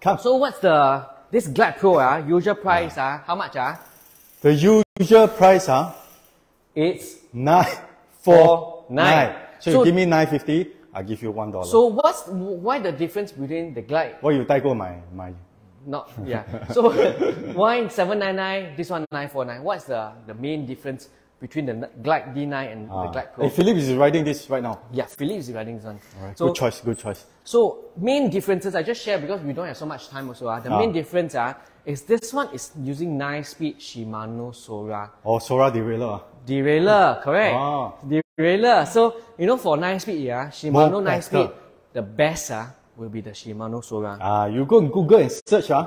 Come. So what's the, this Glide Pro, uh, usual price, ah. Uh, how much? Uh? The usual price, uh, it's nine four nine. nine. So, so, you give me nine fifty, I give you one dollar. So what's why the difference between the Glide? Well, you take my my. Not yeah. So why seven nine nine? This one nine four nine. What's the the main difference between the Glide D9 and the Ah. Glide Pro? Hey, Philip is riding this right now. yeah, Philip is riding this one. Alright, So good choice, good choice. so main differences I just share because we don't have so much time also. ah. The Ah. main difference ah is this one is using nine speed Shimano Sora Oh, Sora derailleur. ah. derailleur, correct? Ah. Derailleur. So you know for nine speed yeah, Shimano More nine better. speed, the best ah will be the Shimano Sora. Ah, you go and Google and search ah.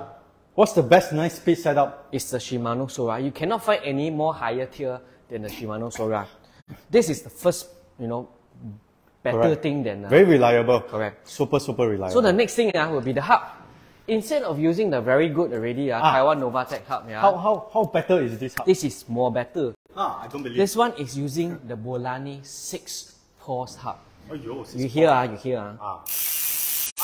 What's the best nine speed setup? It's the Shimano Sora. You cannot find any more higher tier than the Shimano Sora. This is the first, you know, better Correct. thing than. Uh, Very reliable. Correct. Super, super reliable. so the next thing uh, will be the hub. Instead of using the very good already, uh, Ah. Taiwan Novatec hub, yeah, how, how, how better is this? Hub? This is more better. Ah, I don't believe. This one is using the Bolany 6 pawls hub. Aiyo, You hear, uh, you hear. Uh. Ah.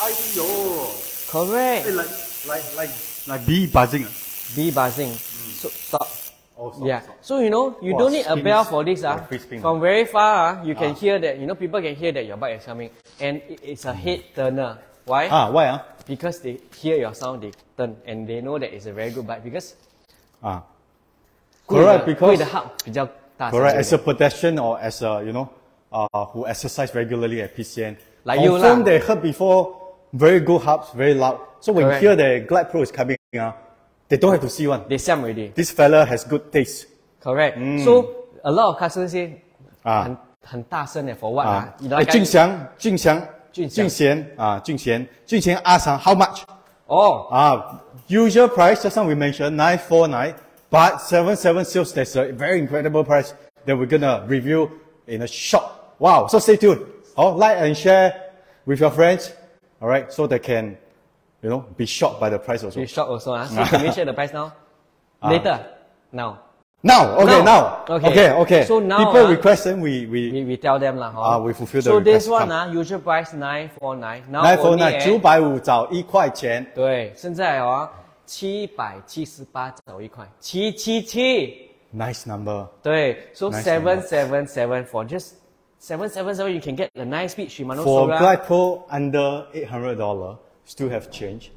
Aiyo. Correct. Like, like, like, like bee buzzing. ah. Bee buzzing. So stop. Oh, stop, Yeah. stop. So you know you Wow, don't need a spins. bell for this. Yeah, Ah, free spin. From very far, ah, you can Ah. hear that. You know people can hear that your bike is coming, and it- it's a head turner. Why? Ah, why ah? Because they hear your sound, they turn, and they know that it's a very good bike. Because Ah. 贵的 Correct, because 贵的 hub 比较大声。 Correct. As a pedestrian or as a you know, uh, who exercise regularly at PCN, Like you confirm lah. they heard before very good hubs, very loud. So when Correct. you hear the Glide Pro is coming, uh, they don't have to see one. they siam already. This fella has good taste. Correct. So a lot of customers say, 啊。很很大声的 for what 啊 ah?，You 哎， like 俊祥，俊祥，俊祥俊贤啊，俊贤，俊贤阿长，How much？ Oh, 啊，usual price just now we mentioned nine four nine, but seven seven sales. That's a very incredible price that we're gonna review in a short. Wow! So stay tuned. Oh, like and share with your friends. All right, so they can, you know, be shocked by the price also. you shocked also. Ah, so can we share the price now? Later. Now. Now, okay, now, Now. Okay. okay, okay. So now, people ah, request, then we we We, we tell them lah. hor. Ah, we fulfill the So this request. one Come. ah, usual price nine four nine. Now nine four only nine at- 九百五找一块钱。对，现在哦，七百七十八走一块，七七七。 Nice number. 对，so Nice seven seven seven for just seven seven seven you can get a nice speed Shimano For Sora. Glide Pro under eight hundred dollar, still have change.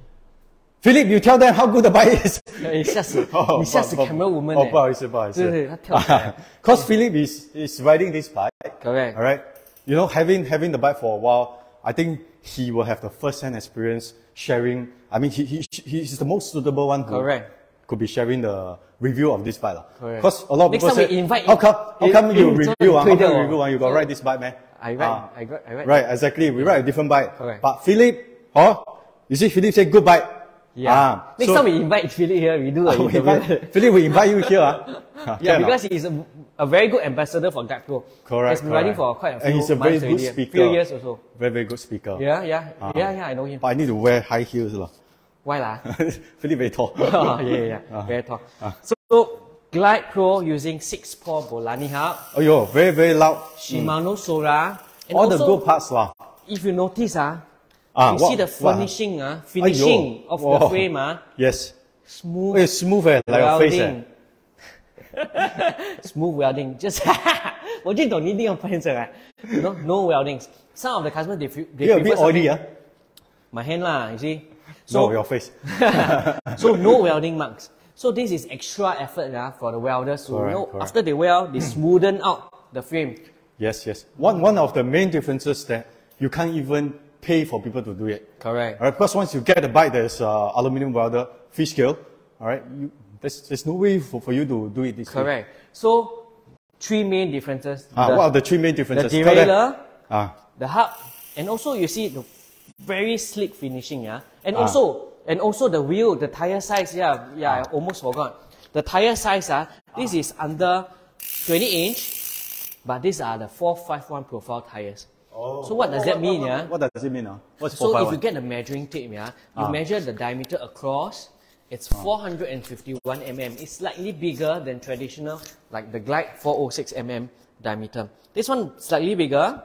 Philip, you tell them how good the bike is. 你吓死哦你吓死不 camera woman 哦，欸不好意思，不好意思。对对他跳起来 Cause Philip is is riding this bike. Correct. All right. You know, having having the bike for a while, I think he will have the first-hand experience sharing. I mean, he he he's the most suitable one. Who Correct. Could be sharing the review of this bike, lah. Correct. Because a lot of Next people time say, we invite how you- come how you- come you you review? don't ah? How tweet come it you or- review? ah? You got ride this bike, man. I ride, Ah. I ride, I ride. Right, exactly. We ride a different bike. Correct. But Philip, oh, You see, Philip say goodbye. Yeah. Ah, Next so- time we invite Philip here, we do a we invite, Philip, we invite you here. ah. Ah, Yeah, ah? because he's a, a very good ambassador for Pro. Correct. He's been riding correct. for quite a few And he's a very good already, speaker. few years or so. Very, very good speaker. Yeah, yeah, Ah. yeah, yeah, I know him. But I need to wear high heels. lah. Why lah? Philip very tall. yeah, yeah, yeah. Very tall. So, Glide Pro using 6-pawl Bolany hub, oh, yo, very, very loud. Shimano Sora, and All the also, good parts. lah. if you notice, ah, Ah, you see the finishing. Uh, ah? finishing of Whoa. the frame. Uh, yes. Smooth. It's smooth, eh, like welding. face. Eh? smooth welding. Just, what you don't need on pencil. Eh? No, no weldings. Some of the customers, they, they yeah, a bit oily. Uh? My hand, lah, you see. So, no, your face. so no welding marks. So this is extra effort uh, for the welders. So correct, you know, correct. after they weld, they smoothen out the frame. Yes, yes. One, one of the main differences that you can't even pay for people to do it. Correct. All right, because once you get the bike, there's uh, aluminum welder, fish scale. All right, you, there's, there's no way for, for you to do it this way. Correct. So three main differences. Ah, the, what are the three main differences? Them. derailleur, Ah, the hub, and also you see the very slick finishing, yeah. And Ah. also and also the wheel, the tire size, yeah, yeah, I almost forgot. The tire size, ah, this is under 20 inch, but these are the 451 profile tires. So what does that mean, yeah? What does it mean? Uh? What's So if 451? you get the measuring tape, yeah, you Ah. measure the diameter across. It's 451 mm. It's slightly bigger than traditional, like the Glide 406 mm diameter. This one slightly bigger,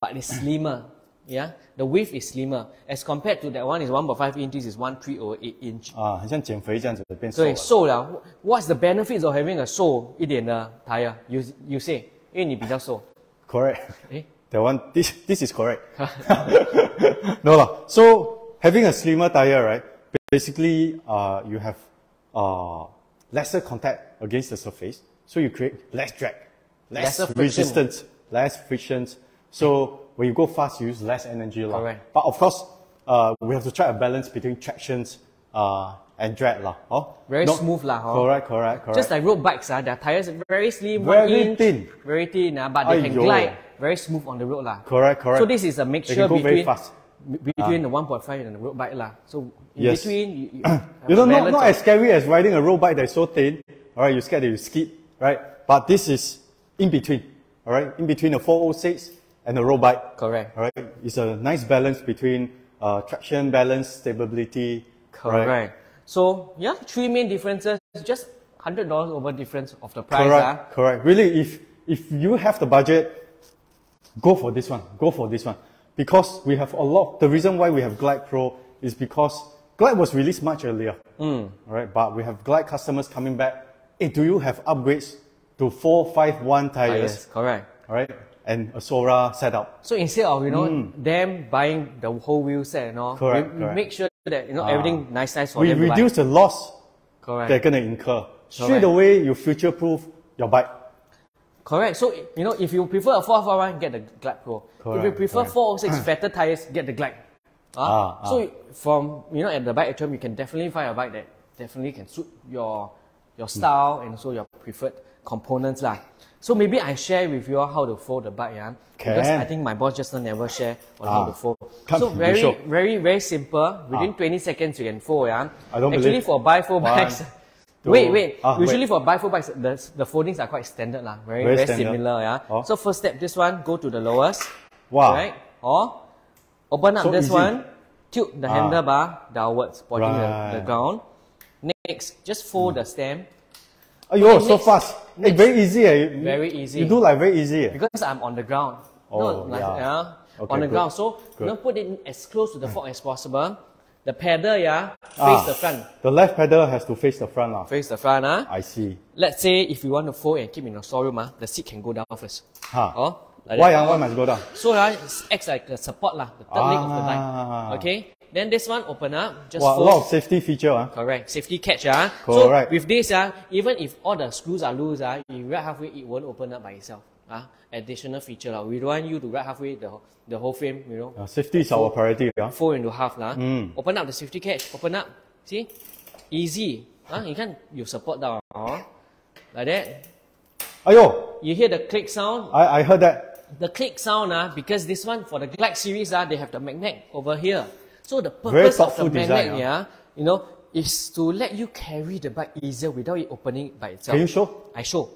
but it's slimmer. Yeah, the width is slimmer as compared to that one is 1.5 inch. This is 1308 inch. 啊，很像减肥这样子变瘦对，了。瘦了。What's the benefits of having a 瘦一点的 tire? You you say，因为你比较瘦。 Correct. 诶 That one, this, this is correct. no lah. So having a slimmer tire, right? Basically, uh, you have uh, lesser contact against the surface, so you create less drag, less Lesser friction. resistance, less friction. So when you go fast, you use less energy lah. Correct. But of course, uh, we have to try a balance between tractions uh, and drag lah. Oh, Very smooth lah, hor. Correct, correct, correct. Just like road bikes, ah, their tires are very slim, Very thin. very thin, ah, but they can glide very smooth on the road lah. correct, correct. So this is a mixture can go very between between the 1.5 and the road bike lah. So in Yes. between, you, you, You know, not, not as scary as riding a road bike that's so thin. All right, you scared that you skid, right? But this is in between. All right, in between the 406 and the road bike. Correct. All right, it's a nice balance between uh, traction, balance, stability. Correct. Right? So yeah, three main differences. Just hundred dollars over difference of the price. Correct. ah. Correct. Really, if if you have the budget, go for this one. Go for this one because we have a lot. The reason why we have Glide Pro is because Glide was released much earlier. All right, but we have Glide customers coming back. Hey, do you have upgrades to four five one Ah, tires? yes, correct. All right, and a Sora setup. So instead of you know them buying the whole wheel set and all. Correct, we, we correct. make sure that you know Ah. everything nice, nice for We them to buy. reduce the loss Correct. they're gonna incur. Straight Correct. away, you future proof your bike. Correct. So you know, if you prefer a 441, get the Glide Pro. if you Correct, prefer correct. 406 fatter tires, get the Glide. Ah, Ah, so from you know at the bike atrium, you can definitely find a bike that definitely can suit your your style and also your preferred components lah. So maybe I share with you all how to fold the bike, yeah. Because I think my boss just never share on how Ah. to fold. Come, so very very very simple. Within 20 seconds you can fold, yeah. I don't Actually believe. for bifold One, bikes. Two- wait, wait. ah, Usually wait. for bifold bikes, the, the foldings are quite standard lah. Very, Very very, standard. similar, yeah. Oh. So first step, this one, go to the lowest. Wow. Right? Or open up So this easy. one, tilt the Ah. handlebar downwards, pointing the, the ground. Next, just fold the stem. Okay, so next- fast. Hey, very easy. Eh. You- Very easy. You do like very easy. eh. Because I'm on the ground. Oh, no, like, yeah. yeah. Okay, on the good. ground. So, you Good. know, put it as close to the fork as possible. The pedal, yeah, face Ah. the front. The left pedal has to face the front. lah. Face the front, ah. I see. Let's say if you want to fold and keep in your storeroom, ah, the seat can go down first. Huh. Oh, like Why, that. ah? why must go down? So ah, it acts like a support lah, the third leg of the Ah. bike. Okay. Then this one open up, just Wow, a fold. lot of safety feature. ah. Correct. Safety catch, ah. Correct. So with this, ah, even if all the screws are loose, ah, you ride halfway, it won't open up by itself. Ah, additional feature, lah. We don't want you to ride halfway the whole- the whole frame, you know, Uh, safety is our priority. ah. fold into half, lah. Mm. Open up the safety catch. Open up. See, easy. Ah, you can you support down, oh, like that. Ayo, You hear the click sound. I, I heard that. The click sound, ah, because this one for the Glide series, ah, they have the magnet over here. So the purpose of the magnet, design, ah. yeah, you know, is to let you carry the bike easier without it opening by itself. Can you show? I show.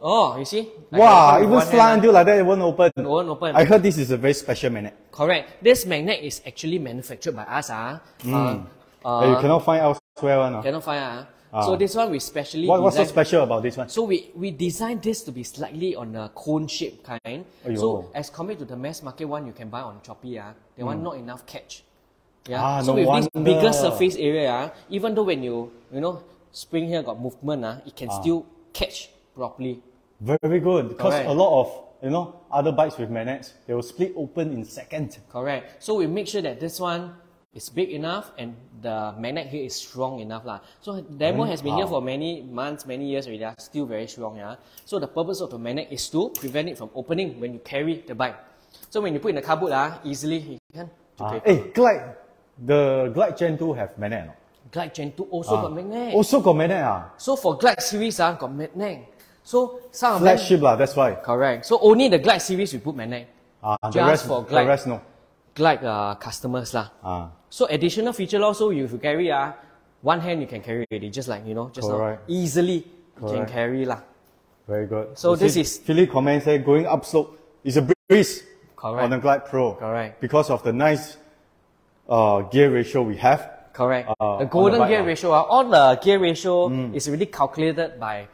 Oh, you see? I Wow, can open with even one slide hand, until like that, it won't open. ah. It won't open. I heard this is a very special magnet. Correct. This magnet is actually manufactured by us. Ah, uh, uh, you cannot find elsewhere. One, ah. cannot find. Ah. Ah. So this one we specially What, what's so special about this one? So we, we designed this to be slightly on a cone shape kind. Aiyo. So as compared to the mass market one you can buy on Shopee, ah, they want not enough catch. Yeah. Hmm. Ah, so no with this bigger surface area, ah, even though when you you know spring here got movement, ah, it Ah. can still catch properly. Very good. Because Correct. a lot of, you know, other bikes with magnets, they will split open in seconds. Correct. So we make sure that this one is big enough and the magnet here is strong enough. lah. So demo has been here for many months, many years already. ah, Still very strong. Yeah. So the purpose of the magnet is to prevent it from opening when you carry the bike. So when you put in the car boot, ah, easily you can. Ah, hey, Glide, the Glide Gen 2 have magnet. or not? Glide Gen 2 also got magnet. Also got magnet. Ah. So for Glide series, ah, got magnet. So some them, Flagship, lah, that's why. correct. So only the Glide series we put magnet. Ah, the, Just rest, for the Glide. rest no. Glide uh, customers lah. Ah. So additional feature also, if you carry ah, one hand you can carry already, just like you know, just now, easily you can carry lah. Very good. So You this see, is- Philip comment say going up slope is a breeze Correct. on the Glide Pro. Correct. Because of the nice uh, gear ratio we have. Correct. Uh, the golden the gear ratio, ah, all the gear ratio is really calculated by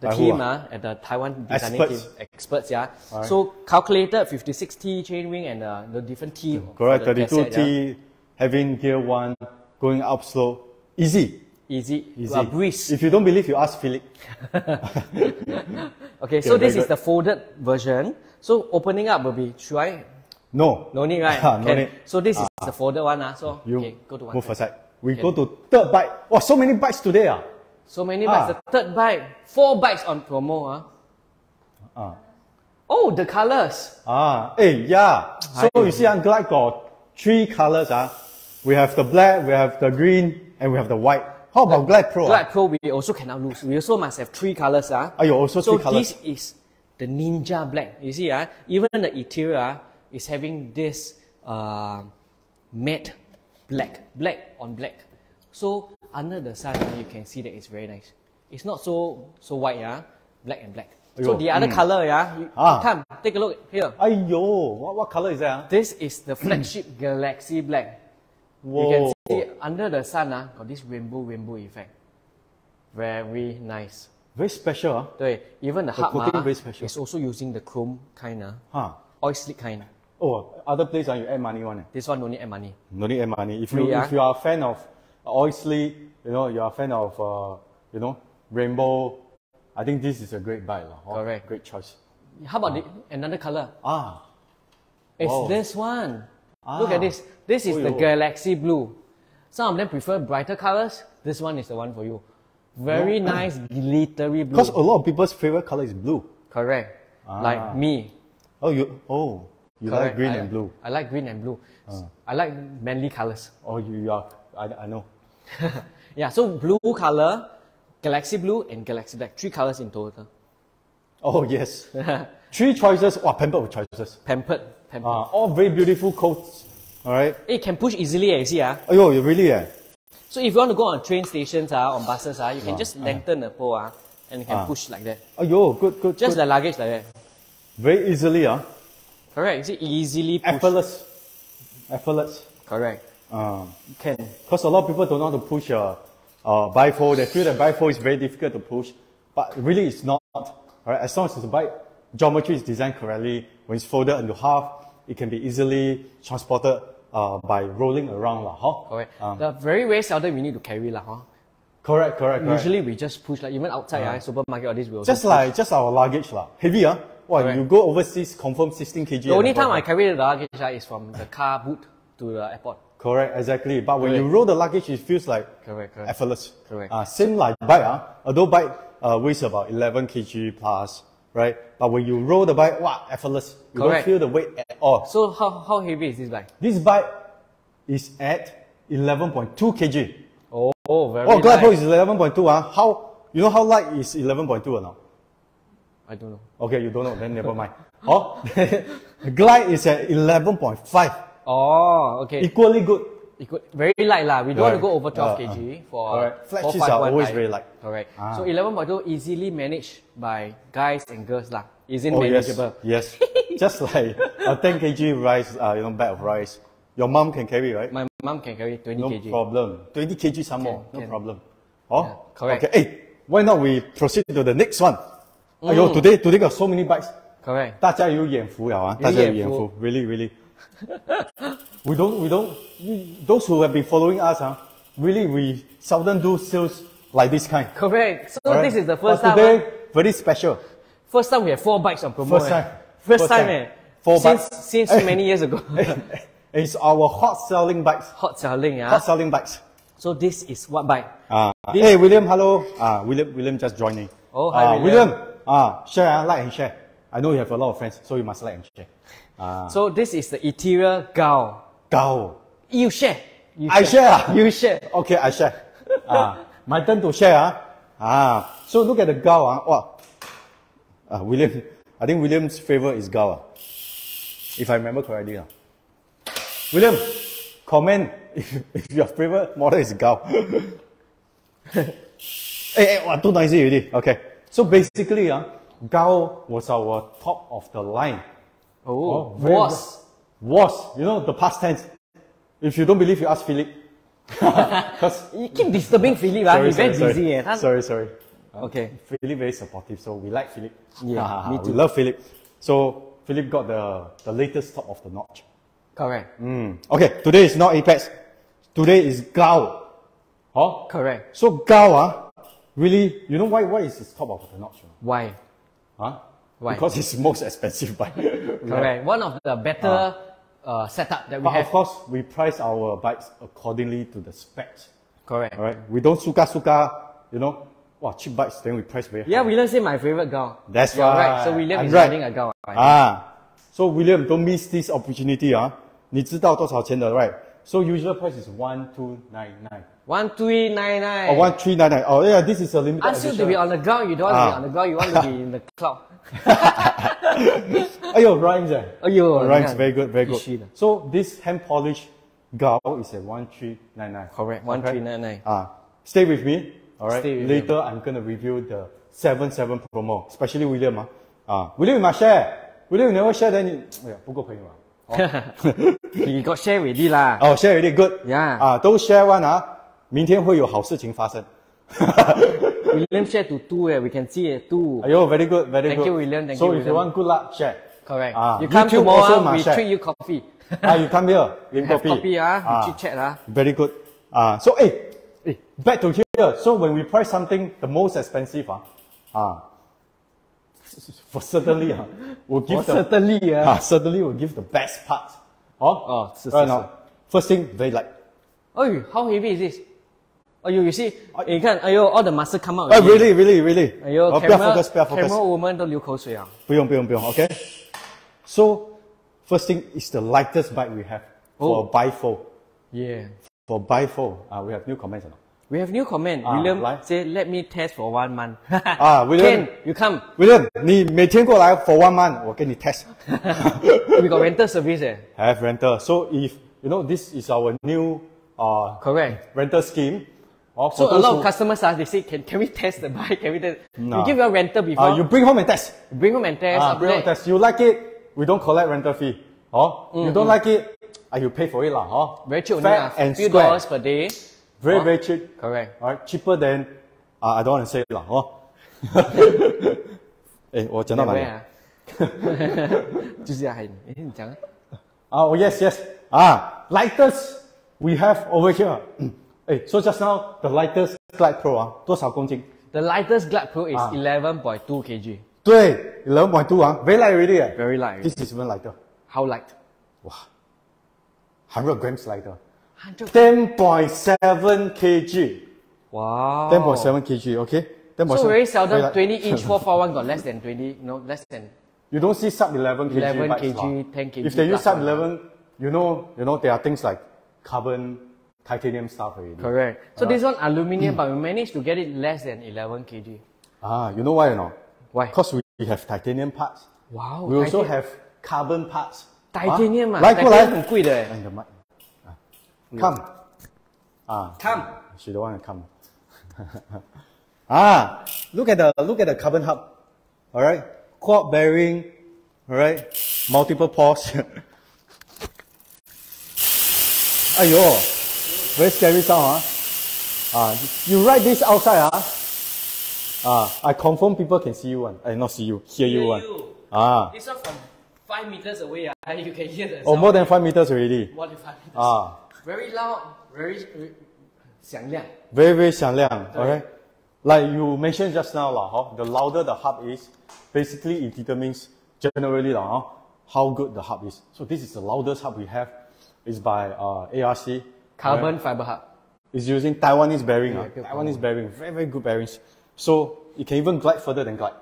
the By team ah? ah, at the Taiwan designing Experts. team, experts, yeah. Alright. So calculated 56T chain chainring and uh, the different T. Correct. 32T yeah. having gear one, going up slow, Easy. Easy, Easy. Uh, breeze. If you don't believe, you ask Philip. Okay, so this is the folded version. So opening up will be, should I? No. No need, right? Ah, no need. So this is the folded one. Ah. So You okay, go to one move side. aside. We Okay. go to third bike. Wow, so many bikes today. Ah. So many Ah. bikes. The third bike, four bikes on promo. Ah. Ah. Oh, the colors. Ah, hey, yeah. So Hi. you see, I'm glad got three colors. Ah. We have the black, we have the green, and we have the white. How about Glide Pro? ah? Pro, we also cannot lose. We also must have three colors. Ah. Ah, you also so three colors. this is the Ninja Black. You see, ah, even the interior ah, is having this uh, matte black, black on black. So under the sun, ah, you can see that it's very nice. It's not so so white, yeah, black and black. so the other mm. color, yeah, you, Ah. come take a look here. Ayo, what, what color is that? ah? This is the flagship Galaxy Black. You can see under the sun, ah, got this rainbow rainbow effect. Very nice. Very special. ah. 对，even the The hub coating ah, very special. is also using the chrome kind ah, Huh. oil slick kind. Oh, other place ah, you add money one. eh? This one no need add money. No need add money. If you ah. if you are a fan of slick, you know, you are a fan of uh, you know, rainbow. I think this is a great buy, lah. oh, Correct. Great choice. How about the, another color? Ah, It's this one. Look at Ah. this. This is the Oh, yo. Galaxy Blue. Some of them prefer brighter colors. This one is the one for you. Very nice glittery blue. because a lot of people's favorite color is blue. Correct. Ah. Like me. Oh, you oh you like green I- and blue. I like green and blue. I like manly colors. Oh, you are. I, I know. yeah, so blue color, Galaxy Blue, and Galaxy Black. Three colors in total. Oh yes. Three choices. Wow, pampered with choices. Pampered. Pampered. Ah, all very beautiful coats. All right. It can push easily, eh, you see. Ah. Oh, yo, you really eh? So if you want to go on train stations, ah, on buses, ah, you can just lengthen the pole ah, and you can Ah. push like that. Oh, yo, good, good, Just good. like luggage like that. Very easily, ah. Correct. You see, easily push. Effortless. Effortless. Correct. Uh, Can. Because a lot of people don't know how to push a, a bifold. They feel that bifold is very difficult to push, but really it's not. Alright, as long as the bike geometry is designed correctly, when it's folded into half, it can be easily transported uh, by rolling around lah, huh? Correct. Um, the very very seldom we need to carry lah, huh? correct, correct, correct. Usually we just push like even outside ah, supermarket or this we also just push. like just our luggage lah, heavy ah. Wow, Correct. you go overseas, confirm 16 kg. the only time I carry the luggage ah, is from the car boot to the airport. Correct, exactly. But when you roll the luggage, it feels like Correct, correct. effortless. Correct. Uh, same like bike, uh, although bike uh, weighs about 11 kg plus, right? But when you roll the bike, wow, effortless. You Correct. don't feel the weight at all. So how how heavy is this bike? This bike is at 11.2 kg. Oh, oh very Oh, Glide Pro is 11.2. Uh. How, you know how light is 11.2 or not? I don't know. Okay, you don't know, then never mind. Oh, Glide is at 11.5. Oh, okay. Equally good. Equal, very light lah. We don't want to go over 12 Uh, uh. kg for Correct. Flat for shoes are 5.1 always height. very light. Correct. Ah. So 11.2 easily managed by guys and girls lah. Isn't Oh, yes, manageable. yes. Just like a 10 kg rice, uh, you know, bag of rice. Your mom can carry, right? My mom can carry 20 no kg. problem. 20 kg some more, no can. problem. Oh, Yeah, correct. Okay, hey, why not we proceed to the next one? Mm. Ayo, today, today got so many bikes. Correct. 大家有眼福了啊，有大家有眼福。眼福，really really. we don't we don't we, those who have been following us, huh, really we seldom do sales like this kind. Correct. So alright? this is the first but time. today, ah. very special. First time we have four bikes on promo. First eh. time. First, First time, time. eh. Four since bikes. since many years ago. it's our hot selling bikes. Hot selling, yeah. Hot selling bikes. So this is what bike? Ah, This- hey William, hello. Ah, William, William just joining. Oh, hi, Ah, William. Ah, share, ah, like and share. I know you have a lot of friends, so you must like and share. Ah, So this is the interior Gao. Gao. You share. You I share. You share. Okay, I share. ah, my turn to share. Ah, ah. so look at the Gao. Ah, wow. Ah, William, I think William's favorite is Gao. Ah. If I remember correctly. Ah. William, comment if, if your favorite model is Gao. hey, hey, wow, too noisy already. Okay. So basically, ah, Gao was our top of the line. Oh, very was. Was, you know, the past tense. If you don't believe, you ask Philip. Because You keep disturbing Philip, ah. He's very sorry, busy. Eh. sorry, sorry. Okay. Philip very supportive, so we like Philip. Yeah, me too. we love Philip. So Philip got the, the latest top of the notch. Correct. Mm. Okay, today is not Apex. Today is Gao. Oh, Correct. so Gao, ah, really, you know why, why is it top of the notch? Why? Huh? Why? Because it's most expensive bike. Correct. One of the better uh, setup that we But have. of course, we price our bikes accordingly to the specs. Correct. All right, we don't suka suka, you know, wow, cheap bikes, then we price very high. Yeah, William say my favorite gown. That's You're right. right. So William I'm is right. riding a gown. right? Ah, so William, don't miss this opportunity, ah. 你知道多少钱的, right? So usual price is one two nine nine One three nine nine. or one three nine nine. Oh yeah, this is a limited Ask you to edition. be on the ground, you don't want to Ah. be on the ground, you want to be in the cloud. Ayo, rhymes eh. Aiyo, rhymes yeah. very good, very good. Fishy lah. So this hand polish Gao is at one three nine nine. Correct. One three nine nine. Ah, stay with me. All right. Stay with Later, I'm gonna review the seven seven promo, especially William. Ah, ah William, you must share. William, you never share, then you, 哎呀，不够朋友啊。 He got share already lah. Oh, share already good. Yeah. 啊，都 share one 啊， 明天会有好事情发生。 William share to two eh. We can see it two. 哎呦，very good, very Thank good. you, William. Thank so you, if you William. want good luck, share. Correct. Ah, you come YouTube tomorrow, also ah, must we share. treat you coffee. ah, you come here, drink Have coffee. coffee ah, Ah, we chit chat ah. Very good. Ah, so hey, hey, back to here. So when we price something the most expensive, ah, ah, for certainly, ah, we'll give For the certainly ah. ah, certainly we'll give the best part. Oh, Oh,是, right 是, now, first thing very light. Oh, how heavy is this? Oh, you, you see, 哎，你看，哎呦，all the muscle come out. Oh, already. really, really, really. 哎呦哦不要，camera focus，不要 focus。 camera woman 都流口水啊。不用不用不用，OK。So first thing is the lightest bike we have for Oh. bifold. Yeah. For bifold, uh, we have new comments or not? We have new comment. Ah, William like- say, let me test for one month. Ah, William. Ken, you come. William，你每天过来 for one month，我给你 test。 We got rental service eh. have rental. So if you know this is our new uh Correct. rental scheme. Or So for a those lot who- of customers ask, they say, can, can we test the bike? Can we test? No. We give you a rental before. uh, you bring home and test. bring home and test. Ah, after bring home that- and test. You like it, we don't collect rental fee. Oh, you don't like it, ah, you pay for it lah. Oh, Very cheap only Fair lah. and Few square. dollars per day. Very Oh. very cheap. Correct. Alright, cheaper than uh, I don't want to say 啦，哦。哎，我讲到哪里 Where 啊？就是啊，哎，你讲啊。啊？哦，yes yes 啊 lightest we have over here. hey, so just now the lightest Glide Pro 啊，多少公斤？ The lightest Glide Pro is Ah. 11.2 kg. 对，11.2啊，very light already 哎。 Very light. This is even lighter. How light? 100 grams lighter. 100. 10.7 kg. Wow. 10.7 kg, okay? 10.7. So very seldom light. 20 inch 441 got less than 20, no, less than You don't see sub 11 kg 11 bikes kg, lah. 10 kg If they use plus sub one. 11, you know, you know, there are things like carbon, titanium stuff already. Correct. So uh, this one aluminium, mm. but we managed to get it less than 11 kg. Ah, you know why or not? Why? Because we have titanium parts. Wow. We also have carbon parts. Titanium ah? Come. She don't want to come. ah, look at the look at the carbon hub. All right, quad bearing. All right, multiple pawls. 哎呦。very scary sound, huh? Ah, you write this outside, huh? Ah, I confirm people can see you one. I not see you, hear you one. Ah, This one from 5 meters away, ah, you can hear the oh, sound. more than five meters already. More than 5 meters. Ah, Very loud, very, very 响亮。 very very 响亮. Alright, like you mentioned just now, lah, huh? the louder the hub is, basically it determines generally lah, huh? how good the hub is. So this is the loudest hub we have. It's by uh, ARC. Carbon fiber hub. It's using Taiwanese bearing. ah. good Taiwanese bearing, very very good bearings. So it can even glide further than glide.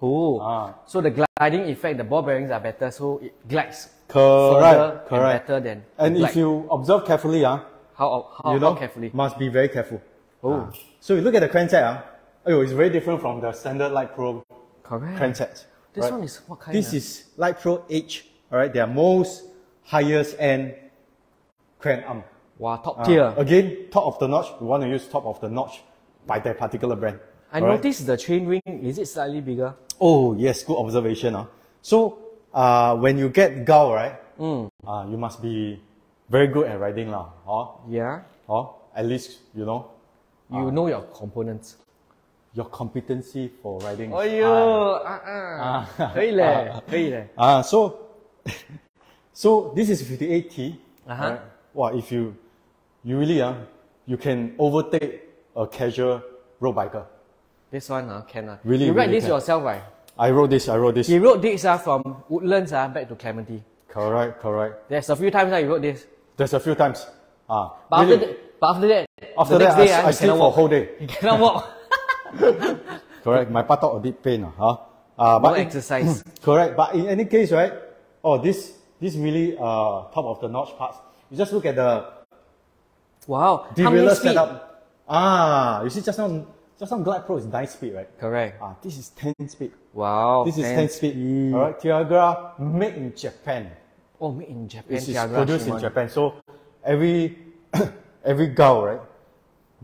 Oh. Ah. So the gliding effect, the ball bearings are better, so it glides Correct, further correct. and better than And glide. if you observe carefully, ah, how how, you how know, carefully. must be very careful. Oh. Ah. So you look at the crankset, ah, ayo, it's very different from the standard Litepro Correct. crankset. This right? one is what kind? This ah? is Litepro H, alright, their most highest end crank arm. Wow, top uh, tier. Again, top of the notch. We want to use top of the notch by that particular brand. I All noticed right? the chain ring, is it slightly bigger? Oh, yes, good observation. Huh? So, uh, when you get Gao, right, mm. uh, you must be very good at riding now. Huh? Yeah. Or at least, you know. You uh, know your components. Your competency for riding. Oh, yo, uh, uh, uh, uh, so, so this is 58T. Uh-huh. Right? Well, if you you really, uh, you can overtake a casual road biker. This one ah can ah. Really, You write really this can. yourself right? I wrote this, I wrote this. You wrote this ah from Woodlands ah back to Clementi. Correct, correct. There's a few times ah you wrote this. There's a few times. Ah, But after really. that, but after that, After the that, day I, ah I sleep for a whole day. You cannot walk. Correct. My buttock a bit pain. ah, Huh? Uh, No but in- exercise. correct. But in any case, right? Oh, this this really uh top of the notch parts. You just look at the Wow. Derailleur speed? setup. Ah, you see just now, just now Glide Pro is nine speed, right? Correct. Ah, this is ten speed. Wow. This is 10 ten speed. All right, Tiagra made in Japan. Oh, made in Japan. This is produced in Japan. So every every Gao, right?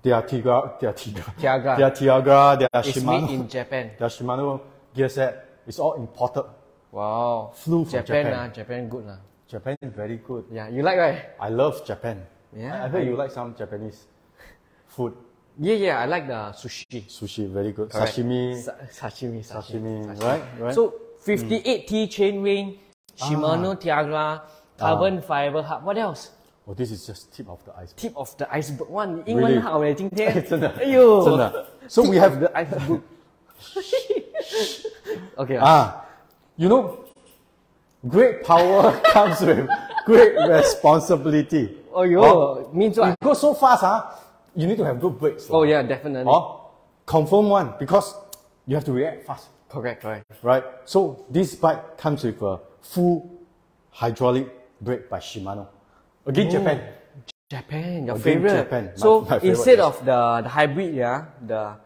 Their Tiagra, their Tiagra, Tiagra. their Tiagra, their It's Shimano, made in Japan. their Shimano gear set is all imported. Wow. Flew from Japan Japan. ah, Japan good lah. Japan is very good. Yeah, you like right? I love Japan. Yeah, I heard I- you like some Japanese food. Yeah, yeah, I like the sushi. Sushi, very good. Correct. Sashimi. Sa- sashimi, Sashimi, sashimi. right? Right. So 58T chain ring, Shimano Tiagra, carbon fiber hub. What else? oh, this is just tip of the iceberg. Tip of the iceberg. 哇，你英文好诶，今天。真的，哎呦，真的。So we have the iceberg. okay. Ah, you know, great power comes with great responsibility. Oh, yo, means You what? go so fast, ah, you need to have good brakes. Oh yeah, definitely. Oh, confirm one because you have to react fast, Correct, correct. right? So this bike comes with a full hydraulic brake by Shimano. Again, Japan. Japan, your Again, favorite. Japan, my- so my favorite, instead of the, the hybrid, yeah, the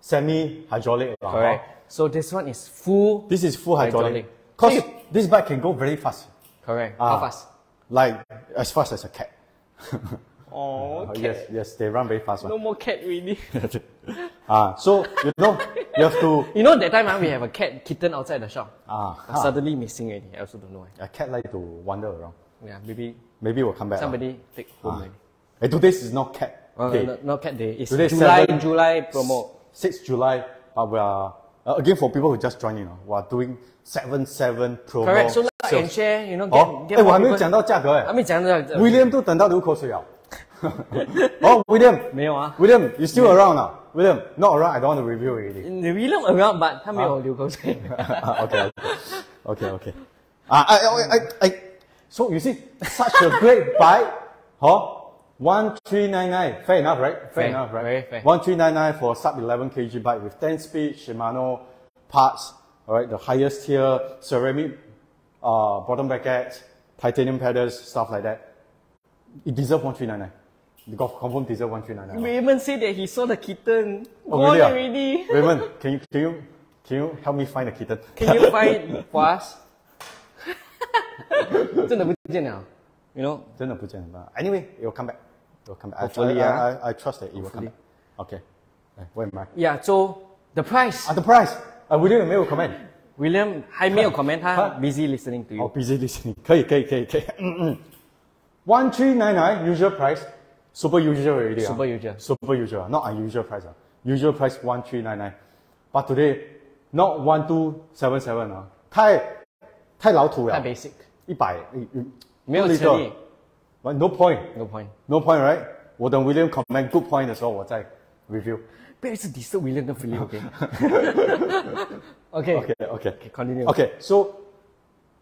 Semi-hydraulic. lah, correct. huh? So this one is full. This is full hydraulic. Hydraulic. Because this bike can go very fast. Correct. Ah. How fast? Like as fast as a cat. Oh, Uh, yes, yes, they run very fast. No One. more cat really. Ah, so you know you have to you know that time ah, we have a cat kitten outside the shop. ah But suddenly missing already. I also don't know why. a cat like to wander around. Yeah, maybe Maybe we'll come back. somebody take home Ah. already. Hey, today's is not cat Oh, day. no, no cat day. It's Today's July, July promo. 6 July, but we are Uh, again, for people who just joined in, uh, we are doing seven seven promo. Correct. So like sales. and share, you know, 哦 get, 哎， get 我还 more 没有 people. 讲到价格哎还。没讲到这 William 都等到流口水了。哦，William，没有啊 William, you still around 啊？William, not around. I don't want to review already. 你 William around but 他没有流口水。 okay, okay, okay. Ah, I, I, I, I, so you see, such a great bike, huh? One three nine nine, fair enough, right? Fair, enough, right? very fair. One three nine nine for sub eleven kg bike with ten speed Shimano parts, all right, the highest tier ceramic uh, bottom brackets, titanium pedals, stuff like that. It deserves one three nine nine. The golf confirm deserve one three nine nine. Raymond said that he saw the kitten. Oh, Gone really ah? already. Raymond, can you can you can you help me find the kitten? Can you find for us? 真的不见了，you know. 真的不见了吧？Anyway, it will come back. It will come back. I, Hopefully, I, ah. I, I trust that it will come Hopefully. back. Okay. Eh, Where am I? Yeah, so the price. Ah, the price. Uh, William 没有 comment. William 还没有 comment，他他 busy listening to Oh, you。 busy listening. 可以可以可以可以。嗯嗯。One three nine nine usual price. Super usual already. ah. Super usual. Super usual. ah, Not unusual price. ah. Usual price one three nine nine. But today, not one two seven seven 啊，太太老土了。太 basic，一百，没有诚意。 But no point. No point。 No point, right? 我等 William comment good point 的时候，我再 review。不要一直 disturb William 的 feeling，OK？OK Okay, okay. continue. Okay, so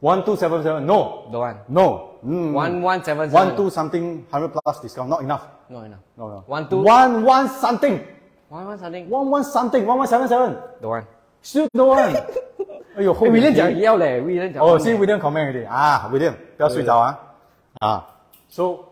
one two seven seven. No, The one. no. Mm. One one seven One seven. two something hundred plus discount. Not enough. No enough. No, no. One two. One one something. One one something. One one something. One one seven seven. The one. Still no one. 哎呦，后哎面，William 讲要嘞，William 讲。哦，是 William comment already 啊，William 不要睡着啊啊。 so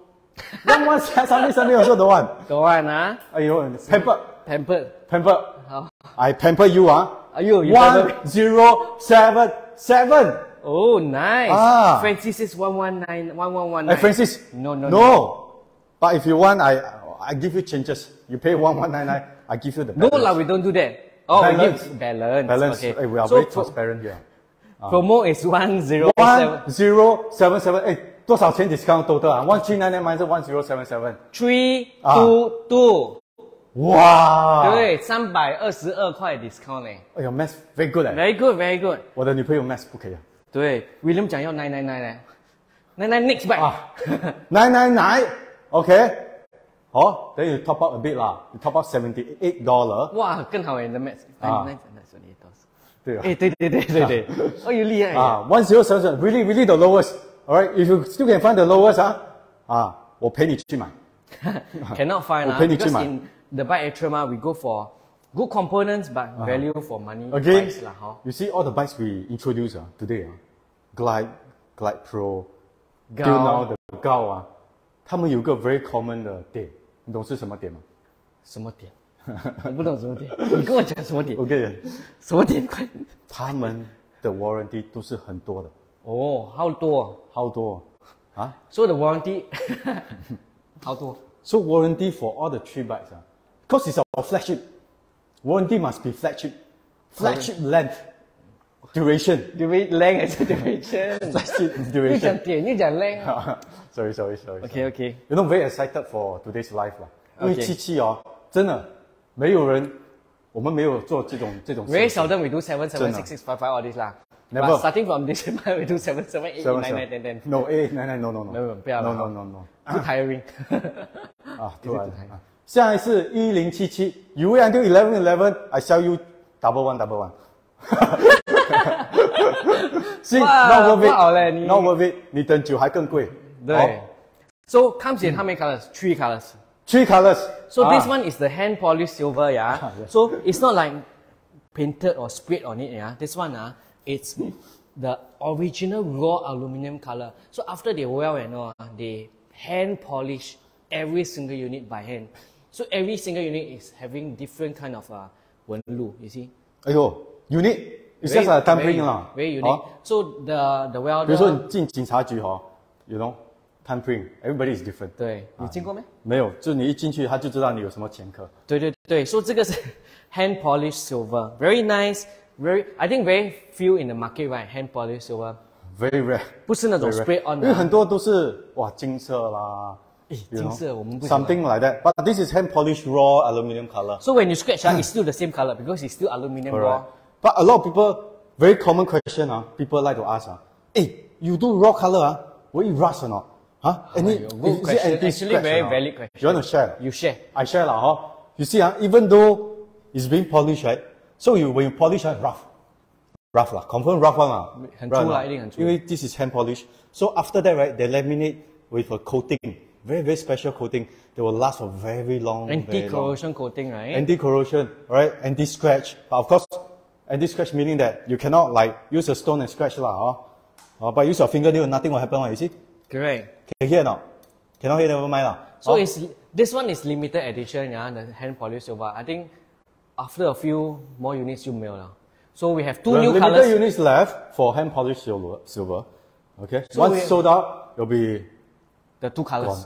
one ones Sunday Sunday also don't want. Don't want, huh? Ayo, pamper. Pamper. Pamper. Oh. I pamper you, ah. Are you, you one pamper? zero seven seven. Oh, nice. Ah. Francis is one one nine one one one. Hey, Francis. No, no, no, no. But if you want, I I give you changes. You pay one one nine nine. I give you the balance. No lah, we don't do that. Oh, balance. Give balance. Balance. Okay. Hey, we are so very transparent here. Uh, promo is one zero one seven. zero seven seven eight. 多少钱 discount total 啊？One three nine nine minus one zero seven seven. three 啊 two two，哇！对，三百二十二块 discount 嘞哎呦，math very good 哎。，very good very good。我的女朋友 math 不可以啊。对，William 讲要 nine nine nine 嘞，nine nine next back。啊 Nine nine nine. Okay. 好，then you top up a bit 啦。You top up seventy eight dollar. 哇，更好诶，你的 math。啊 nine nine nine 对啊。哎，对对对对对，哦，有厉害。啊，one zero seven seven. Really, really the lowest. Alright, if you still can find the lowest 啊，啊，我陪你去买。 Cannot find 我 lah 陪你去 because 买 in the bike Atrium ah, we go for good components but value for money Again, price lah, hor. you see all the bikes we introduce 啊，today 啊，Glide, Glide Pro, till Gao now the Gao 啊，他们有一个 very common 的点，你懂是什么点吗？什么点？我不懂什么点，你跟我讲什么点？我跟你讲，什么点？快！他们的 warranty 都是很多的， 哦，好多，好多啊。所有的 warranty 好多。So warranty for all the three bikes 啊，cause it's our flagship. Warranty must be flagship, flagship length, duration. Dura- length 还是 duration？Flagship 又 duration. 讲点又讲 length。sorry, sorry, sorry. OK OK，You know, very excited for today's live 啦，因为 Okay. 七七哦，真的没有人，我们没有做这种这种事 very 情 seldom we do seven seven six six five five all this 啦。Never. But starting from this month we do seven seven eight Seven, nine nine seven. ten ten。No, eight, nine, nine, no, no, no. 没有没有不要 No, 了 no, no, no. Too tiring。啊，突然啊，下一次一零七七，You wait until eleven eleven, I sell you double one, double one. 哇 not worth 不好嘞你 it. Not worth it. 你等久还更贵。对好。So comes in how many colors? Three colors. Three colors. So this Ah. one is the hand polished silver, yeah. Ah. So it's not like painted or sprayed on it, yeah. This one, ah, it's the original raw aluminum color. So after they weld and all, ah, they hand polish every single unit by hand. So every single unit is having different kind of uh, 纹路, you see. 哎呦，unique. It's just a Very- tampering very- 啦。 Very unique. 好 So the the 比如说 welder, 你进警察局哈，you know tampering, everybody is different。对，你见过没？没有，就你一进去他就知道你有什么前科。对对对，所以这个是 hand polished silver, very nice, very I think very few in the market right hand polished silver， Very rare。不是那种 Very rare spray on 因的啊。为很多都是哇金色啦。诶 you know，金色我们不喜欢 something like that. But this is hand polished raw aluminum color. So when you scratch, ah, it's still the same color because it's still aluminum raw. Correct. But a lot of people, very common question, uh, people like to ask, uh, hey, you do raw color, uh, will it rust or not? Huh? Any, Good is- is it question. Actually, anti-scratch very or not? valid question. You want to share? You share. I share lah, huh? You see, uh, even though it's being polished, right? So you when you polish, uh, rough, rough lah, confirm rough one lah. 很 Right 粗 or 啦 not? 一定很粗。因为 this is hand polish. So after that, right, they laminate with a coating, very very special coating. They will last for very long. very long. Anti-corrosion coating, right? Anti-corrosion, right? Anti-scratch. But of course, anti-scratch meaning that you cannot like use a stone and scratch lah, huh? Uh, but use your fingernail, nothing will happen. one, You see? Correct. Can hear now? Cannot hear, never mind lah. So Huh? it's this one is limited edition, yeah, the hand polish silver. I think after a few more units you mail now. So we have two Well, new limited colors. units left for hand polished silver. Silver. Okay. So Once we- sold out, it'll be the two colors. gone.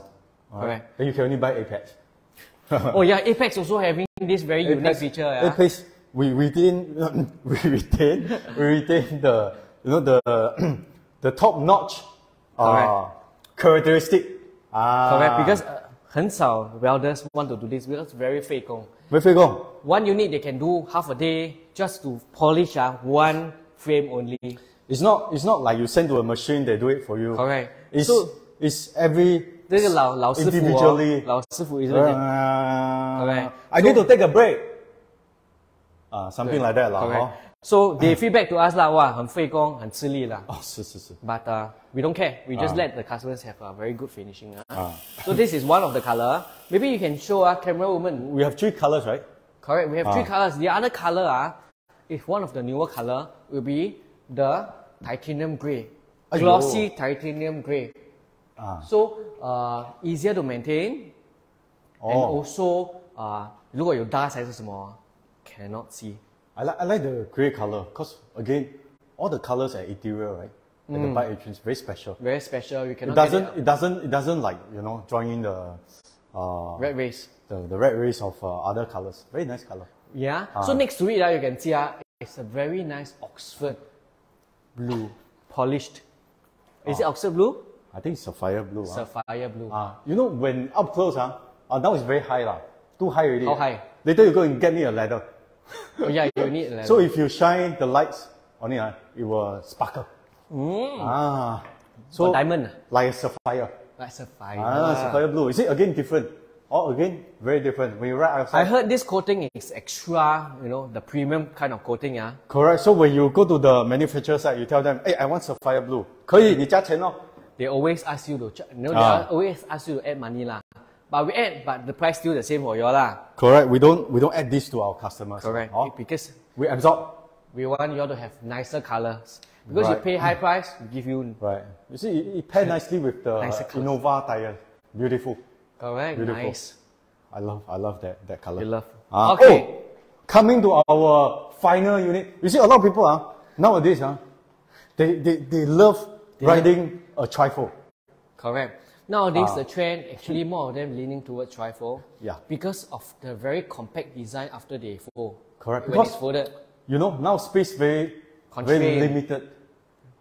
Alright. Correct. Then you can only buy Apex. oh yeah, Apex also having this very unique Apex, feature. Yeah. Apex, we retain, we retain, we retain the, you know, the, the top notch, uh, Correct. characteristic. Ah. Correct. Because uh, 很少 welders want to do this because very 费工. Where you go? One unit they can do half a day just to polish uh, one frame only. It's not, it's not like you send to a machine, they do it for you. Correct. It's, So- it's every 这个老老师傅哦 individually. 老师傅 isn't it? Uh, Correct. I need to take a break. Uh, something like that lah. Correct. hor. So they feedback to us 啦，哇，很费工，很吃力啦。哦，是是是。 But uh, we don't care. We just Ah. let the customers have a very good finishing. ah. Ah. So this is one of the color. Maybe you can show uh, camera woman. We have three colors, right? Correct. We have three Ah. colors. The other color uh, if one of the newer color will be the titanium gray, Aiyo. glossy titanium gray. Ah. So uh, easier to maintain, and Oh. also uh, 如果有 dust 还是什么 cannot see. I like I like the grey color because again, all the colors at Ethereal, right? At the Bike Atrium, very special. Very special. You It doesn't get it doesn't it doesn't like you know join in the uh red race. the, the red race of uh, other colors. Very nice color. Yeah. So next to it, uh, you can see uh, it's a very nice Oxford blue, polished. Is it Oxford blue? I think sapphire blue. ah. Sapphire blue. Ah, you know when up close, huh? Uh, now it's very high lah. Too high already. How high? Later you go and get me a ladder oh yeah, you need. a So level. if you shine the lights on it, ah, it will sparkle. Ah. So For diamond, ah? like a sapphire. like sapphire. Ah, sapphire blue. Is it again different? Or again very different. When you ride outside. I heard this coating is extra, you know, the premium kind of coating, yeah. Correct. So when you go to the manufacturer side, you tell them, "Hey, I want sapphire blue." 可以，你加钱哦。 They always ask you to, ch- you know, they Ah. always ask you to add money lah. But we add, but the price still the same for you all lah. Correct. We don't we don't add this to our customers. Correct. Because we absorb. we want you all to have nicer colors. Because you pay high price, we give you Right. You see, it, it pair nicely with the Nicer. Innova tire. Beautiful. correct, Beautiful. nice. I love I love that that color. You love. Ah, Okay. Oh, coming to our final unit. You see, a lot of people ah nowadays ah, they they, they love riding a trifold. Correct. Nowadays, Ah. the trend actually more of them leaning towards trifold. Yeah. Because of the very compact design after they fold. Correct. When Because- it's folded. You know now space very very Constrained. limited.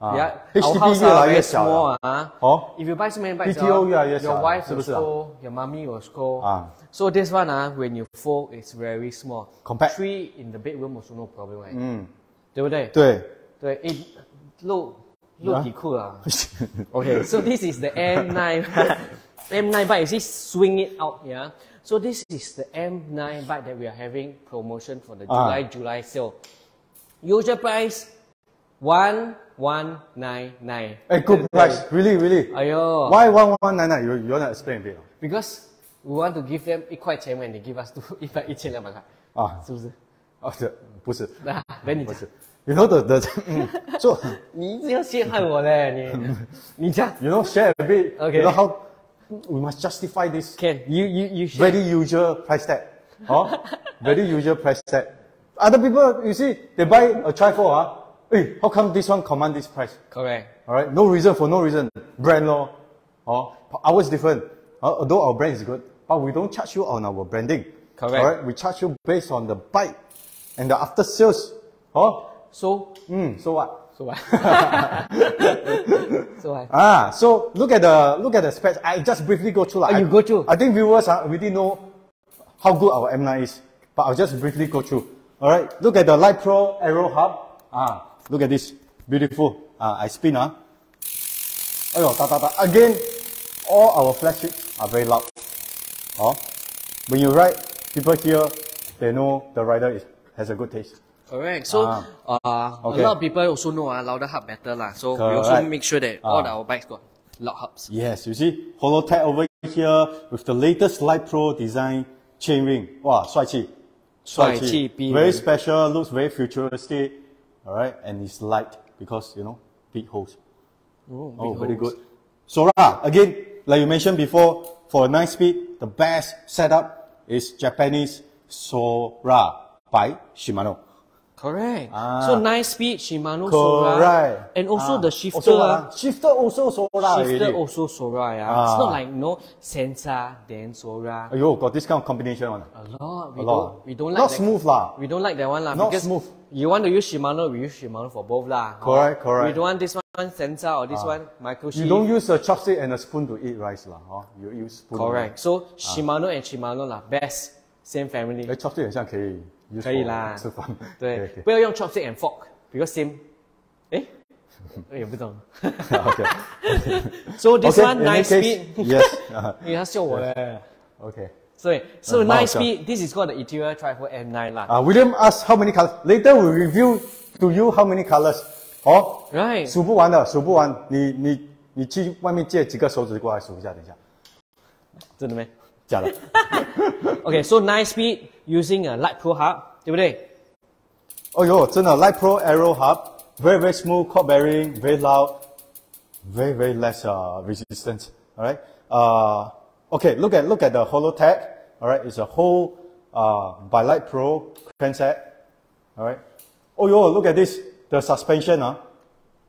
Ah, yeah. HDB our house 越 are 来 very 越小 small 了。 ah. 哦 If you buy so many bikes, BTO ah, 越来越小 your 了， wife 是不 will 是啊？ scold, your mommy will scold. Ah. So this one ah, when you fold, it's very small. Compact. Three in the bedroom also no problem, right? 嗯，对不对？对。对，诶，露 露底裤啊。Okay, so this is the M9 M9 bike. You see, swing it out, yeah. So this is the M9 bike that we are having promotion for the Ah. July July sale. Usual price one one nine nine. Eh, good price. Really, really. 哎呦 Why one one nine nine? You you wanna explain a bit? Because we want to give them 一块钱 when they give us two 一百一千两百块，啊，是不是？哦，这不是，那等你讲，不是。 You know the the 嗯 so 你这样陷害我嘞，你你讲 you know share a bit. Okay. You know how we must justify this Ken, you you you share. very usual price tag. Oh, very usual price tag. Other people, you see, they buy a trifold. Ah, hey, how come this one command this price? Correct. All right, no reason for no reason. Brand law. Oh, ours different. Uh, although our brand is good, but we don't charge you on our branding. Correct. All right, we charge you based on the bike and the after sales. Oh, so mm, so what? so what? so what? Ah, so look at the look at the specs. I just briefly go through. like, Oh, you I- go through. I think viewers uh, already know how good our M9 is, but I'll just briefly go through. All right, look at the Litepro Aero Hub. Ah, look at this, beautiful. Ah, I spin ah. Ayo, ta ta ta. Again, all our flagships are very loud. Oh, when you ride, people hear, they know the rider is, has a good taste. Correct. So ah, uh, okay. a lot of people also know uh, louder hub better lah. So Correct. we also make sure that ah. all our bikes got loud hubs. Yes, you see Hollowtech over here with the latest Litepro design chainring. Wow, 帅气,帅气 Very special, looks very futuristic. All right, and it's light because you know big holes. Oh, oh very good. Sora again, like you mentioned before, for a nine speed, the best setup is Japanese Sora by Shimano. Correct. Ah. So nine speed, Shimano Sora. And also ah. the shifter. Also, uh, shifter also Sora. Shifter already. also Sora. Yeah. Ah. It's not like no Sensah, then Sora. Ayo, got this kind of combination one. A lot. We A. Don't, we don't like Not that, smooth lah. We don't like that one lah. Not smooth. You want to use Shimano, we use Shimano for both lah. Correct, oh. correct. We don't want this one one Sensah or this ah. one micro. You don't use a chopstick and a spoon to eat rice lah, Oh, You use spoon. Correct. So ah. Shimano and Shimano lah, best, same family. Eh, 哎，chopstick 很像可以可以啦吃饭。对 OK，不要用 chopstick and fork because same，诶，我也不懂。OK。So this one speed，Yes. uh, 因为他笑我嘞。Okay. 所以，so 嗯蛮好 nine 笑 speed this is called the Ethereal Triple M9 啦。Uh, William asked how many colors. Later we review to you how many colors. 哦，Right. 数不完的，数不完。你你你去外面借几个手指过来数一下，等一下。真的没假的。OK, so nine speed using a Litepro hub，对不对？哦哟，真的 Litepro Aero hub, very very smooth cord bearing，very loud, very very less uh resistance. Alright, uh, okay, look at look at the Hollowtech. Alright, it's a whole uh by Litepro crankset. Alright. Oh yo, look at this, the suspension uh. oh, 啊，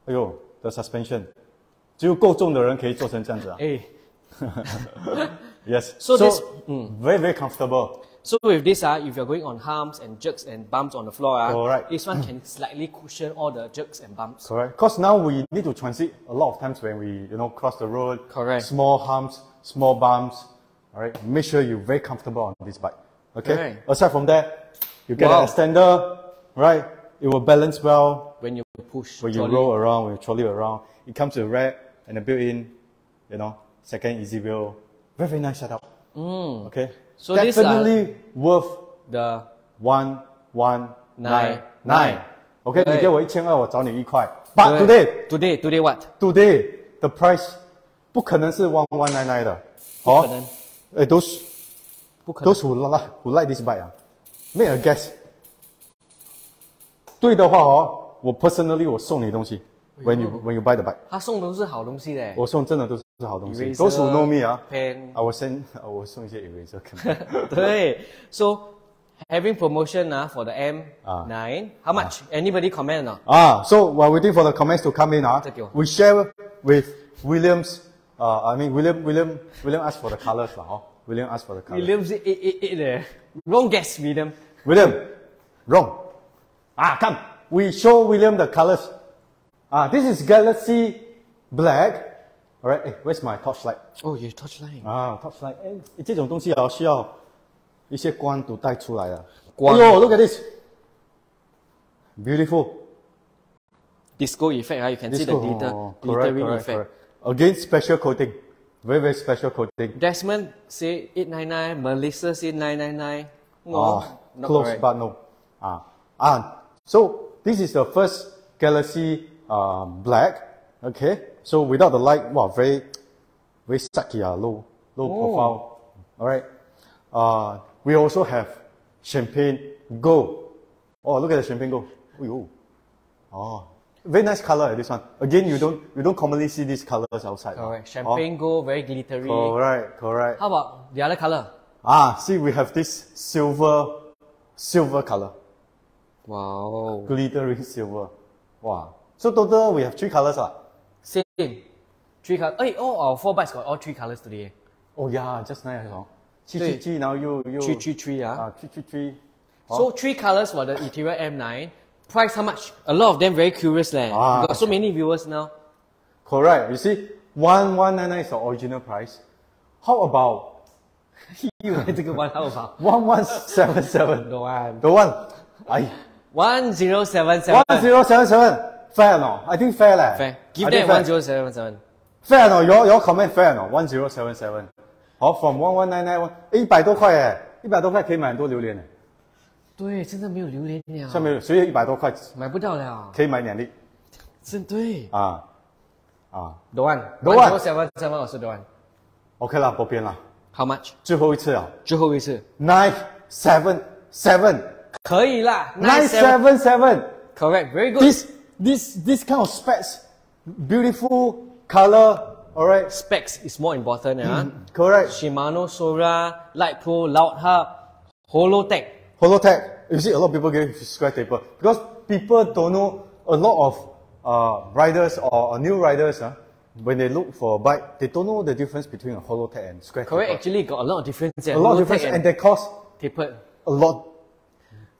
哎呦，the suspension，只有够重的人可以做成这样子啊。哎。Yes. So this- very very comfortable. So with this, uh, if you're going on humps and jerks and bumps on the floor, uh, Correct. this one can slightly cushion all the jerks and bumps. Correct. Because now we need to transit a lot of times when we, you know, cross the road. Correct. Small humps, small bumps. All right. Make sure you're very comfortable on this bike. Okay. Correct. Aside from that, you get Wow. an extender, right? It will balance well When you push, when you roll around, when you trolley around. It comes with a rack and a built-in, you know, second easy wheel. Very, very nice setup. Okay. Mm. So these are- definitely worth the one one nine Nine. nine. OK，对你给我一千二，我找你一块。But today, 对 today today what？ today the price 不可能是 one one nine nine 的。不可能哦，哎，those 不可能 those who like who like this bike 啊，make a guess。对的话哦，我 personally 我送你东西。When you when you buy the bike，他送都是好东西的。我送真的都是 好东西。 Eraser, Those who know me 啊 pen ，I will send 我送一些 eraser 给你。对，so having promotion uh, for the M9, how much? Anybody comment or not? Ah, so while waiting for the comments to come in, ah, Thank you. we share with Williams. Uh, I mean, William, William, William asked for the colors, lah. Oh. William asked for the colors. Williams 888 there. Wrong guess, William. William, wrong. Ah, come. We show William the colors. Ah, this is Galaxy Black. All right. Hey, where's my torchlight? Oh, you touchline. 啊，torchlight，哎，这种东西啊，需要一些光都带出来的。光哎呦，look at this. Beautiful. Disco effect, uh, you can see the Disco. glitter, Oh, correct, glittering correct, effect. correct. Again, special coating. Very, very special coating. Desmond say 899, Melissa say 999. No, Oh, not close, correct. but no. Ah, ah. So this is the first Galaxy um, Black. Okay. so without the light, wow, very, very sucky, ah, low, low profile. All right. Uh, we also have Champagne Gold. Oh, look at the Champagne Gold. Oh, oh, very nice color. This one. Again, you don't you don't commonly see these colors outside. Correct. Champagne gold, very glittery. Oh, correct, correct. How about the other color? Ah, see, we have this silver, silver color. Wow. glittering silver. Wow. So total we have three colors. Ah. Game. Three colors. Hey, all our eh, oh, oh, four bikes got all three colors today. Oh yeah, just nice. Huh? Three, three, three. now you, you. Three, three, three, yeah. Uh, three, three, three. Huh? So three colors for the Ethereal M9. Price how much? A lot of them very curious leh. Ah, got so many viewers now. Correct. You see, one one nine nine is the original price. How about? you take one. How about? One one seven seven. The one. The one. I. One zero seven seven. One zero seven seven. Fair no? I think。Fair. Give them one zero seven seven. fair no? Your your comment fair no? One zero seven seven。好，from one one nine nine one，一百多块诶，一百多块可以买很多榴莲诶。对，真的没有榴莲了，下面所以一百多块买不到了。可以买两粒真对。啊啊 The one. Don't One want. zero seven seven also the one.，OK 啦，不变啦，How much? 最后一次啊最后一次。，nine seven seven 可以啦。nine seven seven。Correct. Very good. This this kind of specs, beautiful color. All right, specs is more important. Yeah. correct. Shimano Sora, Litepro, Loud Hub, Hollowtech. Hollowtech. You see, a lot of people get square taper because people don't know a lot of uh, riders or, or new riders. Uh, when they look for a bike, they don't know the difference between a Hollowtech and square Correct. taper. Actually, got a lot of difference. there. A lot of difference, and and they cost tapered. a lot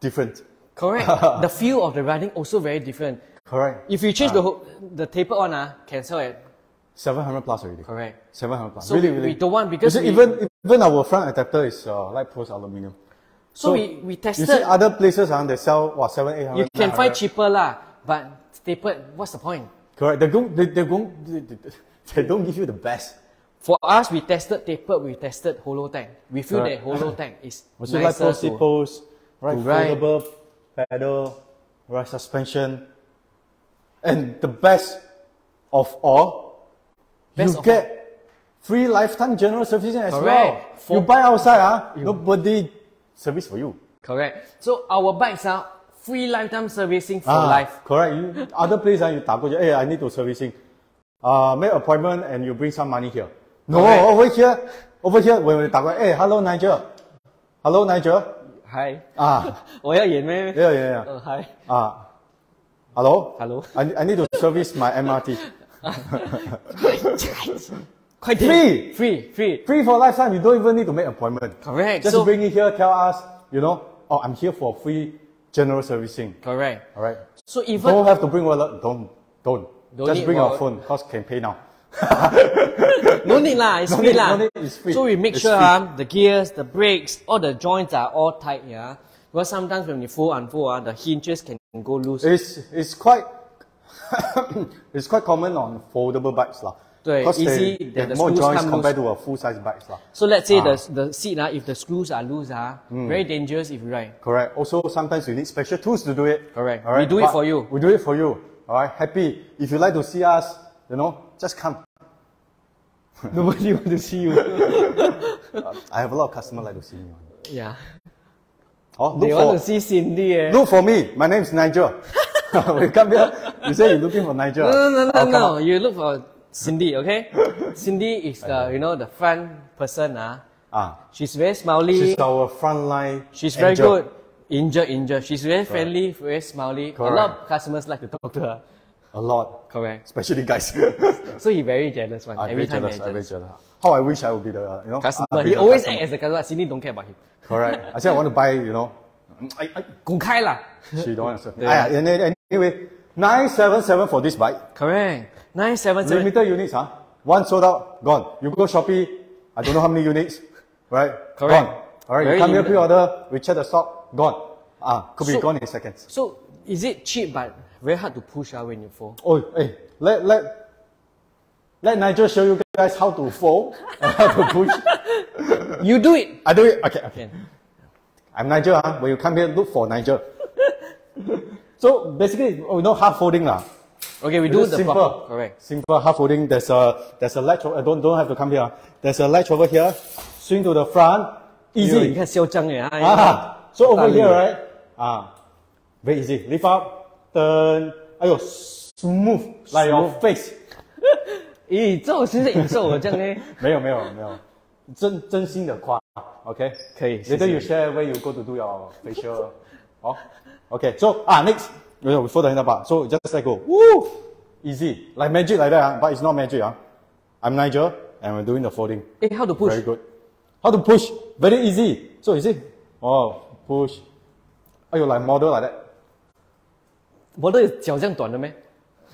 different. Correct. the feel of the riding also very different. Correct. If you change the whole, the tapered one, ah, can sell it. 700 plus already. Correct. 700 plus. So really, we- really. we don't want because we- even even our front adapter is uh, light post aluminium. So, we, we tested. You see other places uh, they sell what seven, eight hundred. you can find cheaper lah, but tapered, what's the point? Correct. They don't. They, they don't. They, they- they don't give you the best. For us, we tested tapered, we tested Hollowtech. We feel Correct. that Hollowtech is Was it light nicer post, to, post, right? to. Foldable pedal, right suspension, and the best of all, Best you of get free lifetime general servicing as Correct. well. For- you buy outside, ah, nobody service for you. Correct. So our bikes are free lifetime servicing for Ah, life. Correct. You, other place, ah, you 打过去, hey, I need to servicing. Uh, make appointment and you bring some money here. No, Correct. over here, over here, when we 打过, hey, hello Nigel. Hello Nigel. Hi. 啊，我要演咩？ yeah, yeah, yeah. 呃，Hi. 啊 ，hello. Hello. I, I need to service my MRT. 快点 Free. free, free. Free for lifetime. You don't even need to make appointment. Correct. Just So- bring it here. Tell us. You know. Oh, I'm here for free general servicing. Correct. All right. So even Don't have to bring wallet. Don't. Don't. Don't Just bring our wallet. phone. Cause can pay now. no need lah, it's No free need, no need, it's free. So we make It's sure ah, the gears, the brakes, all the joints are all tight, yeah. Because sometimes when you fold unfold, ah, the hinges can go loose. It's it's quite it's quite common on foldable bikes lah. 对 Because easy, they, the- the more joints compared to a full size bikes lah. So let's say Ah. the the seat ah, if the screws are loose ah, Hmm. very dangerous if you ride. Correct. Also, sometimes you need special tools to do it. Correct. All right. We do it for you. We do it for you. All right. Happy. If you like to see us, you know, just come. Nobody want to see you. I have a lot of customers like to see me. yeah. Oh, They for want to see Cindy eh. look for me. My name is Nigel. we come here. You say you're looking for Nigel. No, no, no, no, no. You look for Cindy, okay? Cindy is the you know the front person ah. Ah, She's very smiley. she's our frontline. She's very angel. good. Injure, injure. She's very friendly, very smiley. A lot of customers like to talk to her. A lot, Correct. especially guys. so he very jealous one. I every time jealous, I jealous. very jealous. How I wish I would be the you know customer. He always customer. act as a customer. Cindy don't care about him. Correct. I said I want to buy you know. I, I, 滚开啦！she don't understand. yeah. I, anyway, nine seven seven for this bike. Correct. Nine seven seven. Limited units, huh? One sold out, gone. You go Shopee, I don't know how many units, right? Correct. Gone. All right. You come here pre-order. We check the stock, gone. Ah, could be gone in seconds. So is it cheap but very hard to push out when you fall? Oh, hey, let let let Nigel show you guys how to fold and how to push. you do it. I do it. Okay, okay. I'm Nigel. Huh? When you come here, look for Nigel. so basically, we know half folding lah. Okay, we it do the simple, proper, correct. Simple half folding. There's a there's a latch. Over, don't don't have to come here. There's a latch over here. Swing to the front. Easy. You, can xiao. Eh. Ah, so over here, right? Ah, very easy. Lift up, turn. Ayo, smooth like your face. 咦，这种是在引受我这样呢？没有没有没有，真真心的夸。OK，可以谢 Later 谢 you share where you go to do your facial. oh, okay. So ah next, you know, before the handlebar. So just let go. Woo, easy like magic like that. ah, But it's not magic. ah. I'm Nigel and we're doing the folding. 哎，how to push？Very good. How to push? Very easy. So you see, oh push. Ayo, like model like that. model 有脚这样短的咩？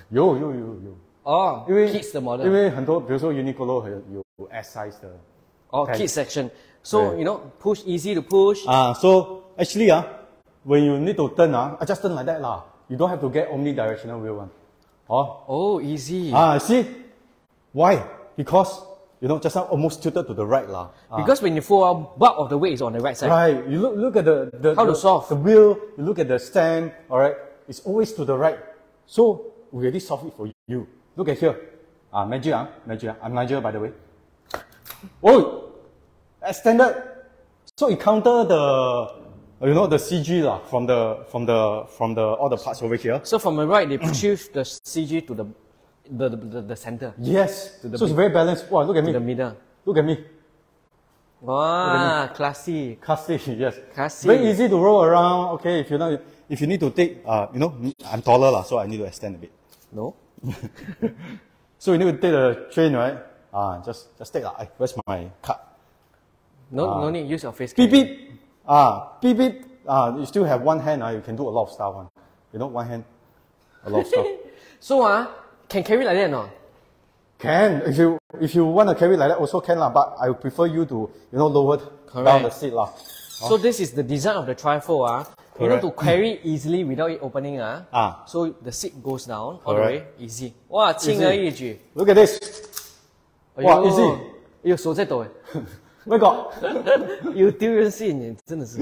有有有有。哦，因为 kids 的 model，因为很多，比如说 Uniqlo 有有 S size 的。哦 Okay. kids section。So 对 you know push easy to push。 Ah, so actually ah, when you need to turn, ah, I just turn like that lah. You don't have to get omnidirectional wheel one. Oh, Oh, easy. ah, see? Why? Because, you know, just now almost tilted to the right lah. Ah, because when you fall out, bulk of the weight is on the right side. Right. You look look at the, the How to the, solve? the wheel, you look at the stand, alright, it's always to the right. So we already solve it for you. Look at here. Ah, Magic, ah, Magic, ah. I'm Nigel by the way. Oh extended. So it counter the you know the CG lah from the from the from the all the parts over here. So from the right, they push the CG to the the, the, the, the center, Yes. the so it's very balanced. Wow, look at to the me. middle. Look at me. Wow, classy. Classy, yes. Classy. Very easy to roll around. Okay, if you know, if you need to take, uh, you know, I'm taller lah, so I need to extend a bit. No? So you need to take the train, right? Ah, just just take lah. Where's my card? No, no need use your face. Beep beep. Ah, beep beep. Ah, you still have one hand. Ah, you can do a lot of stuff. One, you know, one hand, a lot of stuff. So ah, can carry like that or not? Can if you if you want to carry like that also can lah. But I prefer you to you know lower down the seat lah. So this is the design of the trifold ah You know Correct. to carry easily without it opening ah. Ah. So the seat goes down all the way, Correct. easy. 哇，轻而易举。 Look at this. 哎呦哇，easy 哎呦，手在抖哎。 Where got? 有丢人现眼，真的是。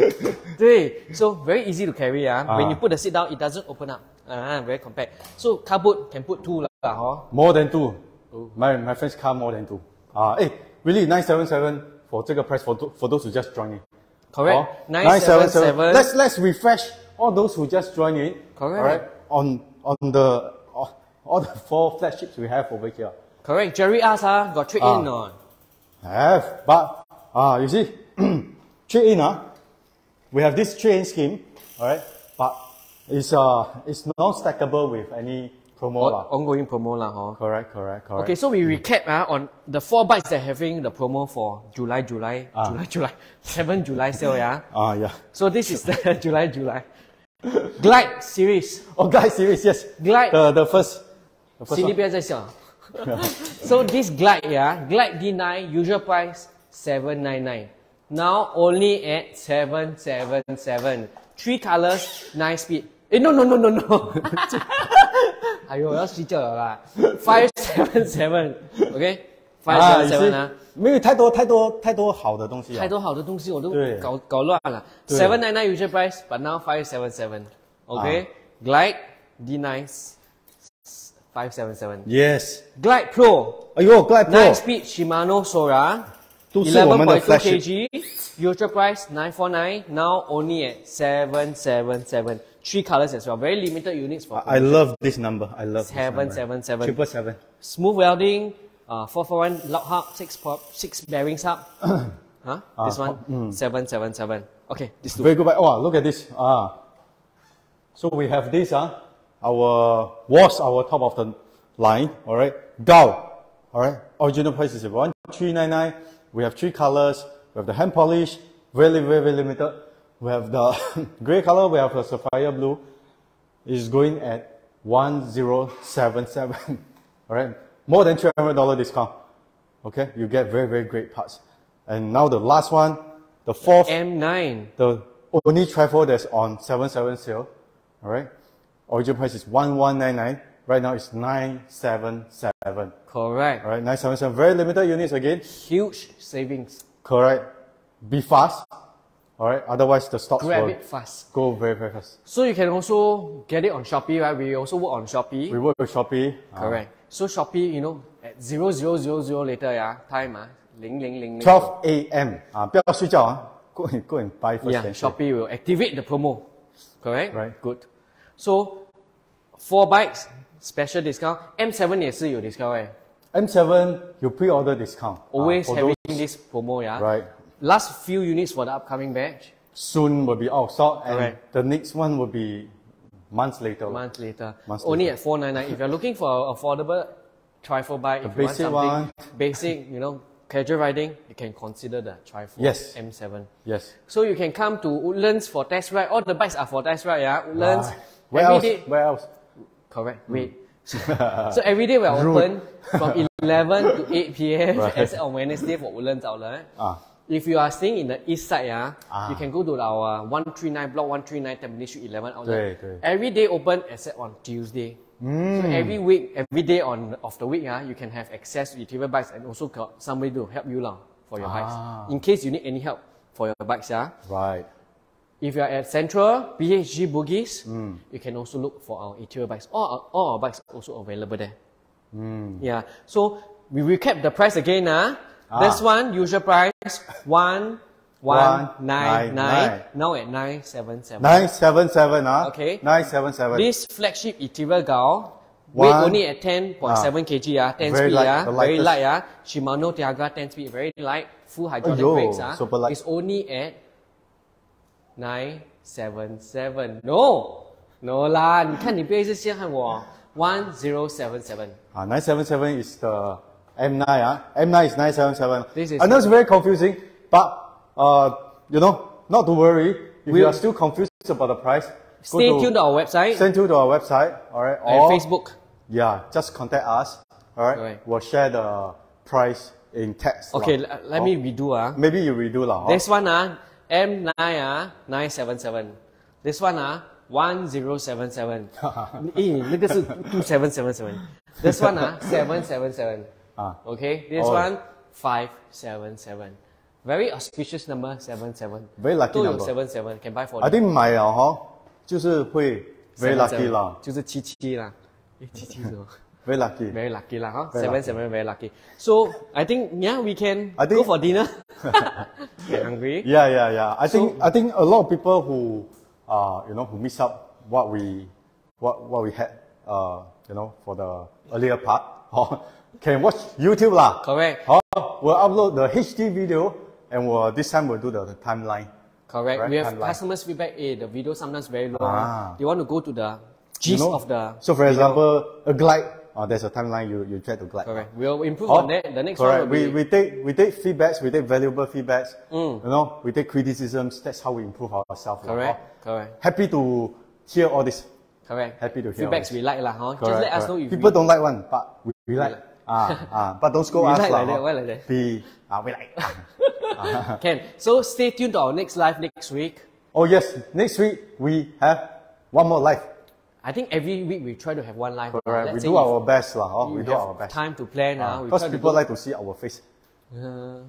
对，so very easy to carry 啊。When you put the seat down, it doesn't open up. Ah, very compact. So car boot can put two lah, hor. More than two. My my friend's car more than two. Ah, eh, really nine seven seven for 这个 price for tho- for those who just join in. Correct. Oh, Nine seven seven. Let's let's refresh all those who just joined in. Correct. Alright. On on the all, all the four flagships we have over here. Correct. Jerry asked ah, got trade in Ah. on. Have, but ah, you see, trade in ah, we have this trade in scheme, alright, but it's uh it's non stackable with any promo lah. Ongoing promo lah, hor. Correct, correct, correct. Okay, so we recap ah, on the four bikes that having the promo for July, July, July, July, 7 July sale, yeah. Ah, yeah. So this is the July, July. Glide series. Oh, guys, series, yes. Glide. The the first. The first 心里 one. 不要再想。so this Glide, yeah, Glide D9 usual price seven nine nine. Now only at seven seven seven. Three colors, nine speed. Eh no no no no no. 哎呦，我要睡觉了啦。Five seven seven，OK，five 啊 seven 你 seven 是啊，没有太多太多太多好的东西啊。太多好的东西我都对搞搞乱了。对 Seven nine nine usual price，but now five seven seven。OK，Glide D9 five seven seven。 Yes。 Glide Pro 哎呦，Glide Nine Pro speed Shimano Sora, 都是我们的 11.2 flagship。 kg, usual price 949, now only at 777. Three colors as well, very limited units for I love this number. I love Seven, seven, seven. Triple seven. smooth welding, uh, 441 lock hub, six pop, six bearings hub. huh? This one, mm. 777. Okay, this two. Very good. Oh, look at this. Ah. So we have this. Ah, our was our top of the line. All right. Gao. All right. Original price is one three nine nine. We have three colors. We have the hand polish. Very very very limited. We have the gray color. We have the sapphire blue. Is going at one zero seven seven. All right. More than three hundred dollar discount. Okay. You get very very great parts. And now the last one, the fourth M9. the only trifold that's on 77 sale, all right? Original price is 1199. Right now it's 977. Correct. All right, 977. Very limited units again. Huge savings. Correct. Be fast. All right. Otherwise the stocks Grab will it fast. go very very fast. So you can also get it on Shopee, right? We also work on Shopee. We work with Shopee. uh, Correct. So Shopee, you know, at zero zero zero zero later, yeah, time ah, 零零零零。 12 a.m. 啊，不要睡觉啊。Go and go and buy first. Yeah, then shop. Shopee will activate the promo. Correct? Right. Good. So, four bikes, special discount. M7 也是有 discount 哎。 M7 you pre-order discount. ah, Always for having those- this promo, yeah. Right. Last few units for the upcoming batch. Soon will be out of stock, and Correct. the next one will be months later. Months later. Months Only later. at 499. If you're looking for an affordable trifold bike, if you want basic something one. basic, you know, casual riding, you can consider the trifold Yes. M7. Yes. So you can come to Woodlands for test ride. All the bikes are for test ride, yeah. Woodlands. Right. Where every else? day- Where else? Correct. Wait. so every day we're Rude. open from 11 to 8 p.m. Right. except on Wednesday for Woodlands outlet. Ah. If you are staying in the east side, yeah, Ah. you can go to our 139 block 139 Tampines Street 11 outlet. 对对 Every day open except on Tuesday. So every week, every day on of the week, ah, you can have access to Ethereal bikes and also somebody to help you lah for your Ah. bikes. In case you need any help for your bikes, yeah. Right. If you are at Central, BHG Bugis, Hmm. you can also look for our Ethereal bikes. All our, all our bikes also available there. Hmm. Yeah. So we recap the price again. Ah, Ah. This one, usual price, one one nine nine Now at 977. 977, huh? Ah. Okay. 977. This flagship Ethereal Gull, weight only at 10.7 ah. kg, uh, 10 very speed, very light. Uh, Shimano Tiagra 10 speed, very light, full hydraulic brakes. Uh. It's only at 977. No! No lah, one zero seven seven Uh, 977 is the M9, ah. M9 is 977. This is- I know it's very confusing, but, uh, you know, not to worry. If We'll- you are still confused about the price, go Stay to- tuned to our website Send to our website, alright? and Or, Facebook. yeah, just contact us, alright? Correct. We'll share the price in text. Okay, lah. l- let me redo. Ah. Maybe you redo lah. hor? This one ah, M9 ah, 977. This one ah, 1077. eh, 那个是 2777. This one ah, 777. Ah. Okay, this Oh. one 577. Very auspicious number 77. Very lucky 都有 number. 77 can buy for I think 买了哈，就是会 very lucky 啦就是七七啦。诶，七七是什么，very lucky。 Very lucky lah, huh? Very Seven lucky. seven very lucky. So I think yeah we can I think- go for dinner. Get hungry? Yeah, yeah, yeah. I think I think a lot of people who, uh, you know, who miss out what we, what what we had, uh, you know, for the earlier part, oh, can watch YouTube lah. Correct. Oh, we'll upload the HD video, and we'll this time we'll do the, the timeline. Correct. Correct, We have timeline. customers feedback. Eh, the video sometimes very long. Ah. They want to go to the You gist know, of the. so for example, a glide. Uh, there's a timeline you you try to glide. Correct. We'll improve Oh, on that. The next correct. one we, we take we take feedbacks, we take valuable feedbacks. Mm. You know, we take criticisms. That's how we improve ourselves. correct. oh. Correct. Happy to hear all this. Correct. Happy to hear Feedbacks we like lah, huh? Just Correct, let us correct. know if people we, don't like one, but we, we like. Ah, ah, but don't scold us like that, why like that? Be ah, we like. can. So stay tuned to our next live next week. oh yes, next week we have one more live. I think every week we try to have one live. Correct. Let's We do our best lah. Oh, we do our best. Time to plan. Ah, ah. Because to people do- like to see our face. Uh,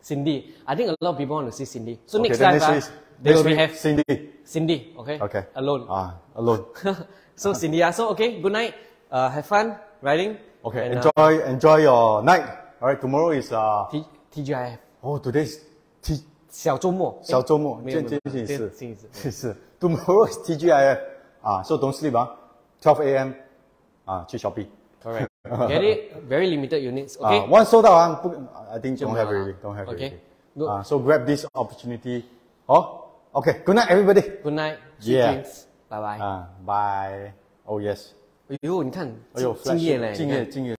Cindy. I think a lot of people want to see Cindy. So Okay, next ah, next week, they next will week, have Cindy. Cindy. Okay. Okay. Alone. Ah, alone. so Cindy, ah, so okay. Good night. Uh, have fun riding. Okay, And, uh, enjoy enjoy your night. All right, tomorrow is uh T TGIF oh today's T 小周末。小周末，没有今天没有星期四，星期四星期四。Tomorrow is TGIF 啊，so don't sleep 啊，12 a.m. 啊去 Shopee Correct. Get it? Very limited units. 啊 Okay. ，one sold out 啊，不，I think 就 don't 没有 have 了 already, don't have Okay, already. good. 啊，so grab this opportunity. 哦，OK, good night everybody. Good night. Sweet Yeah. dreams. Bye bye. 啊，bye. Oh yes. 哎呦，你看，哎呦，敬业嘞，敬业敬业。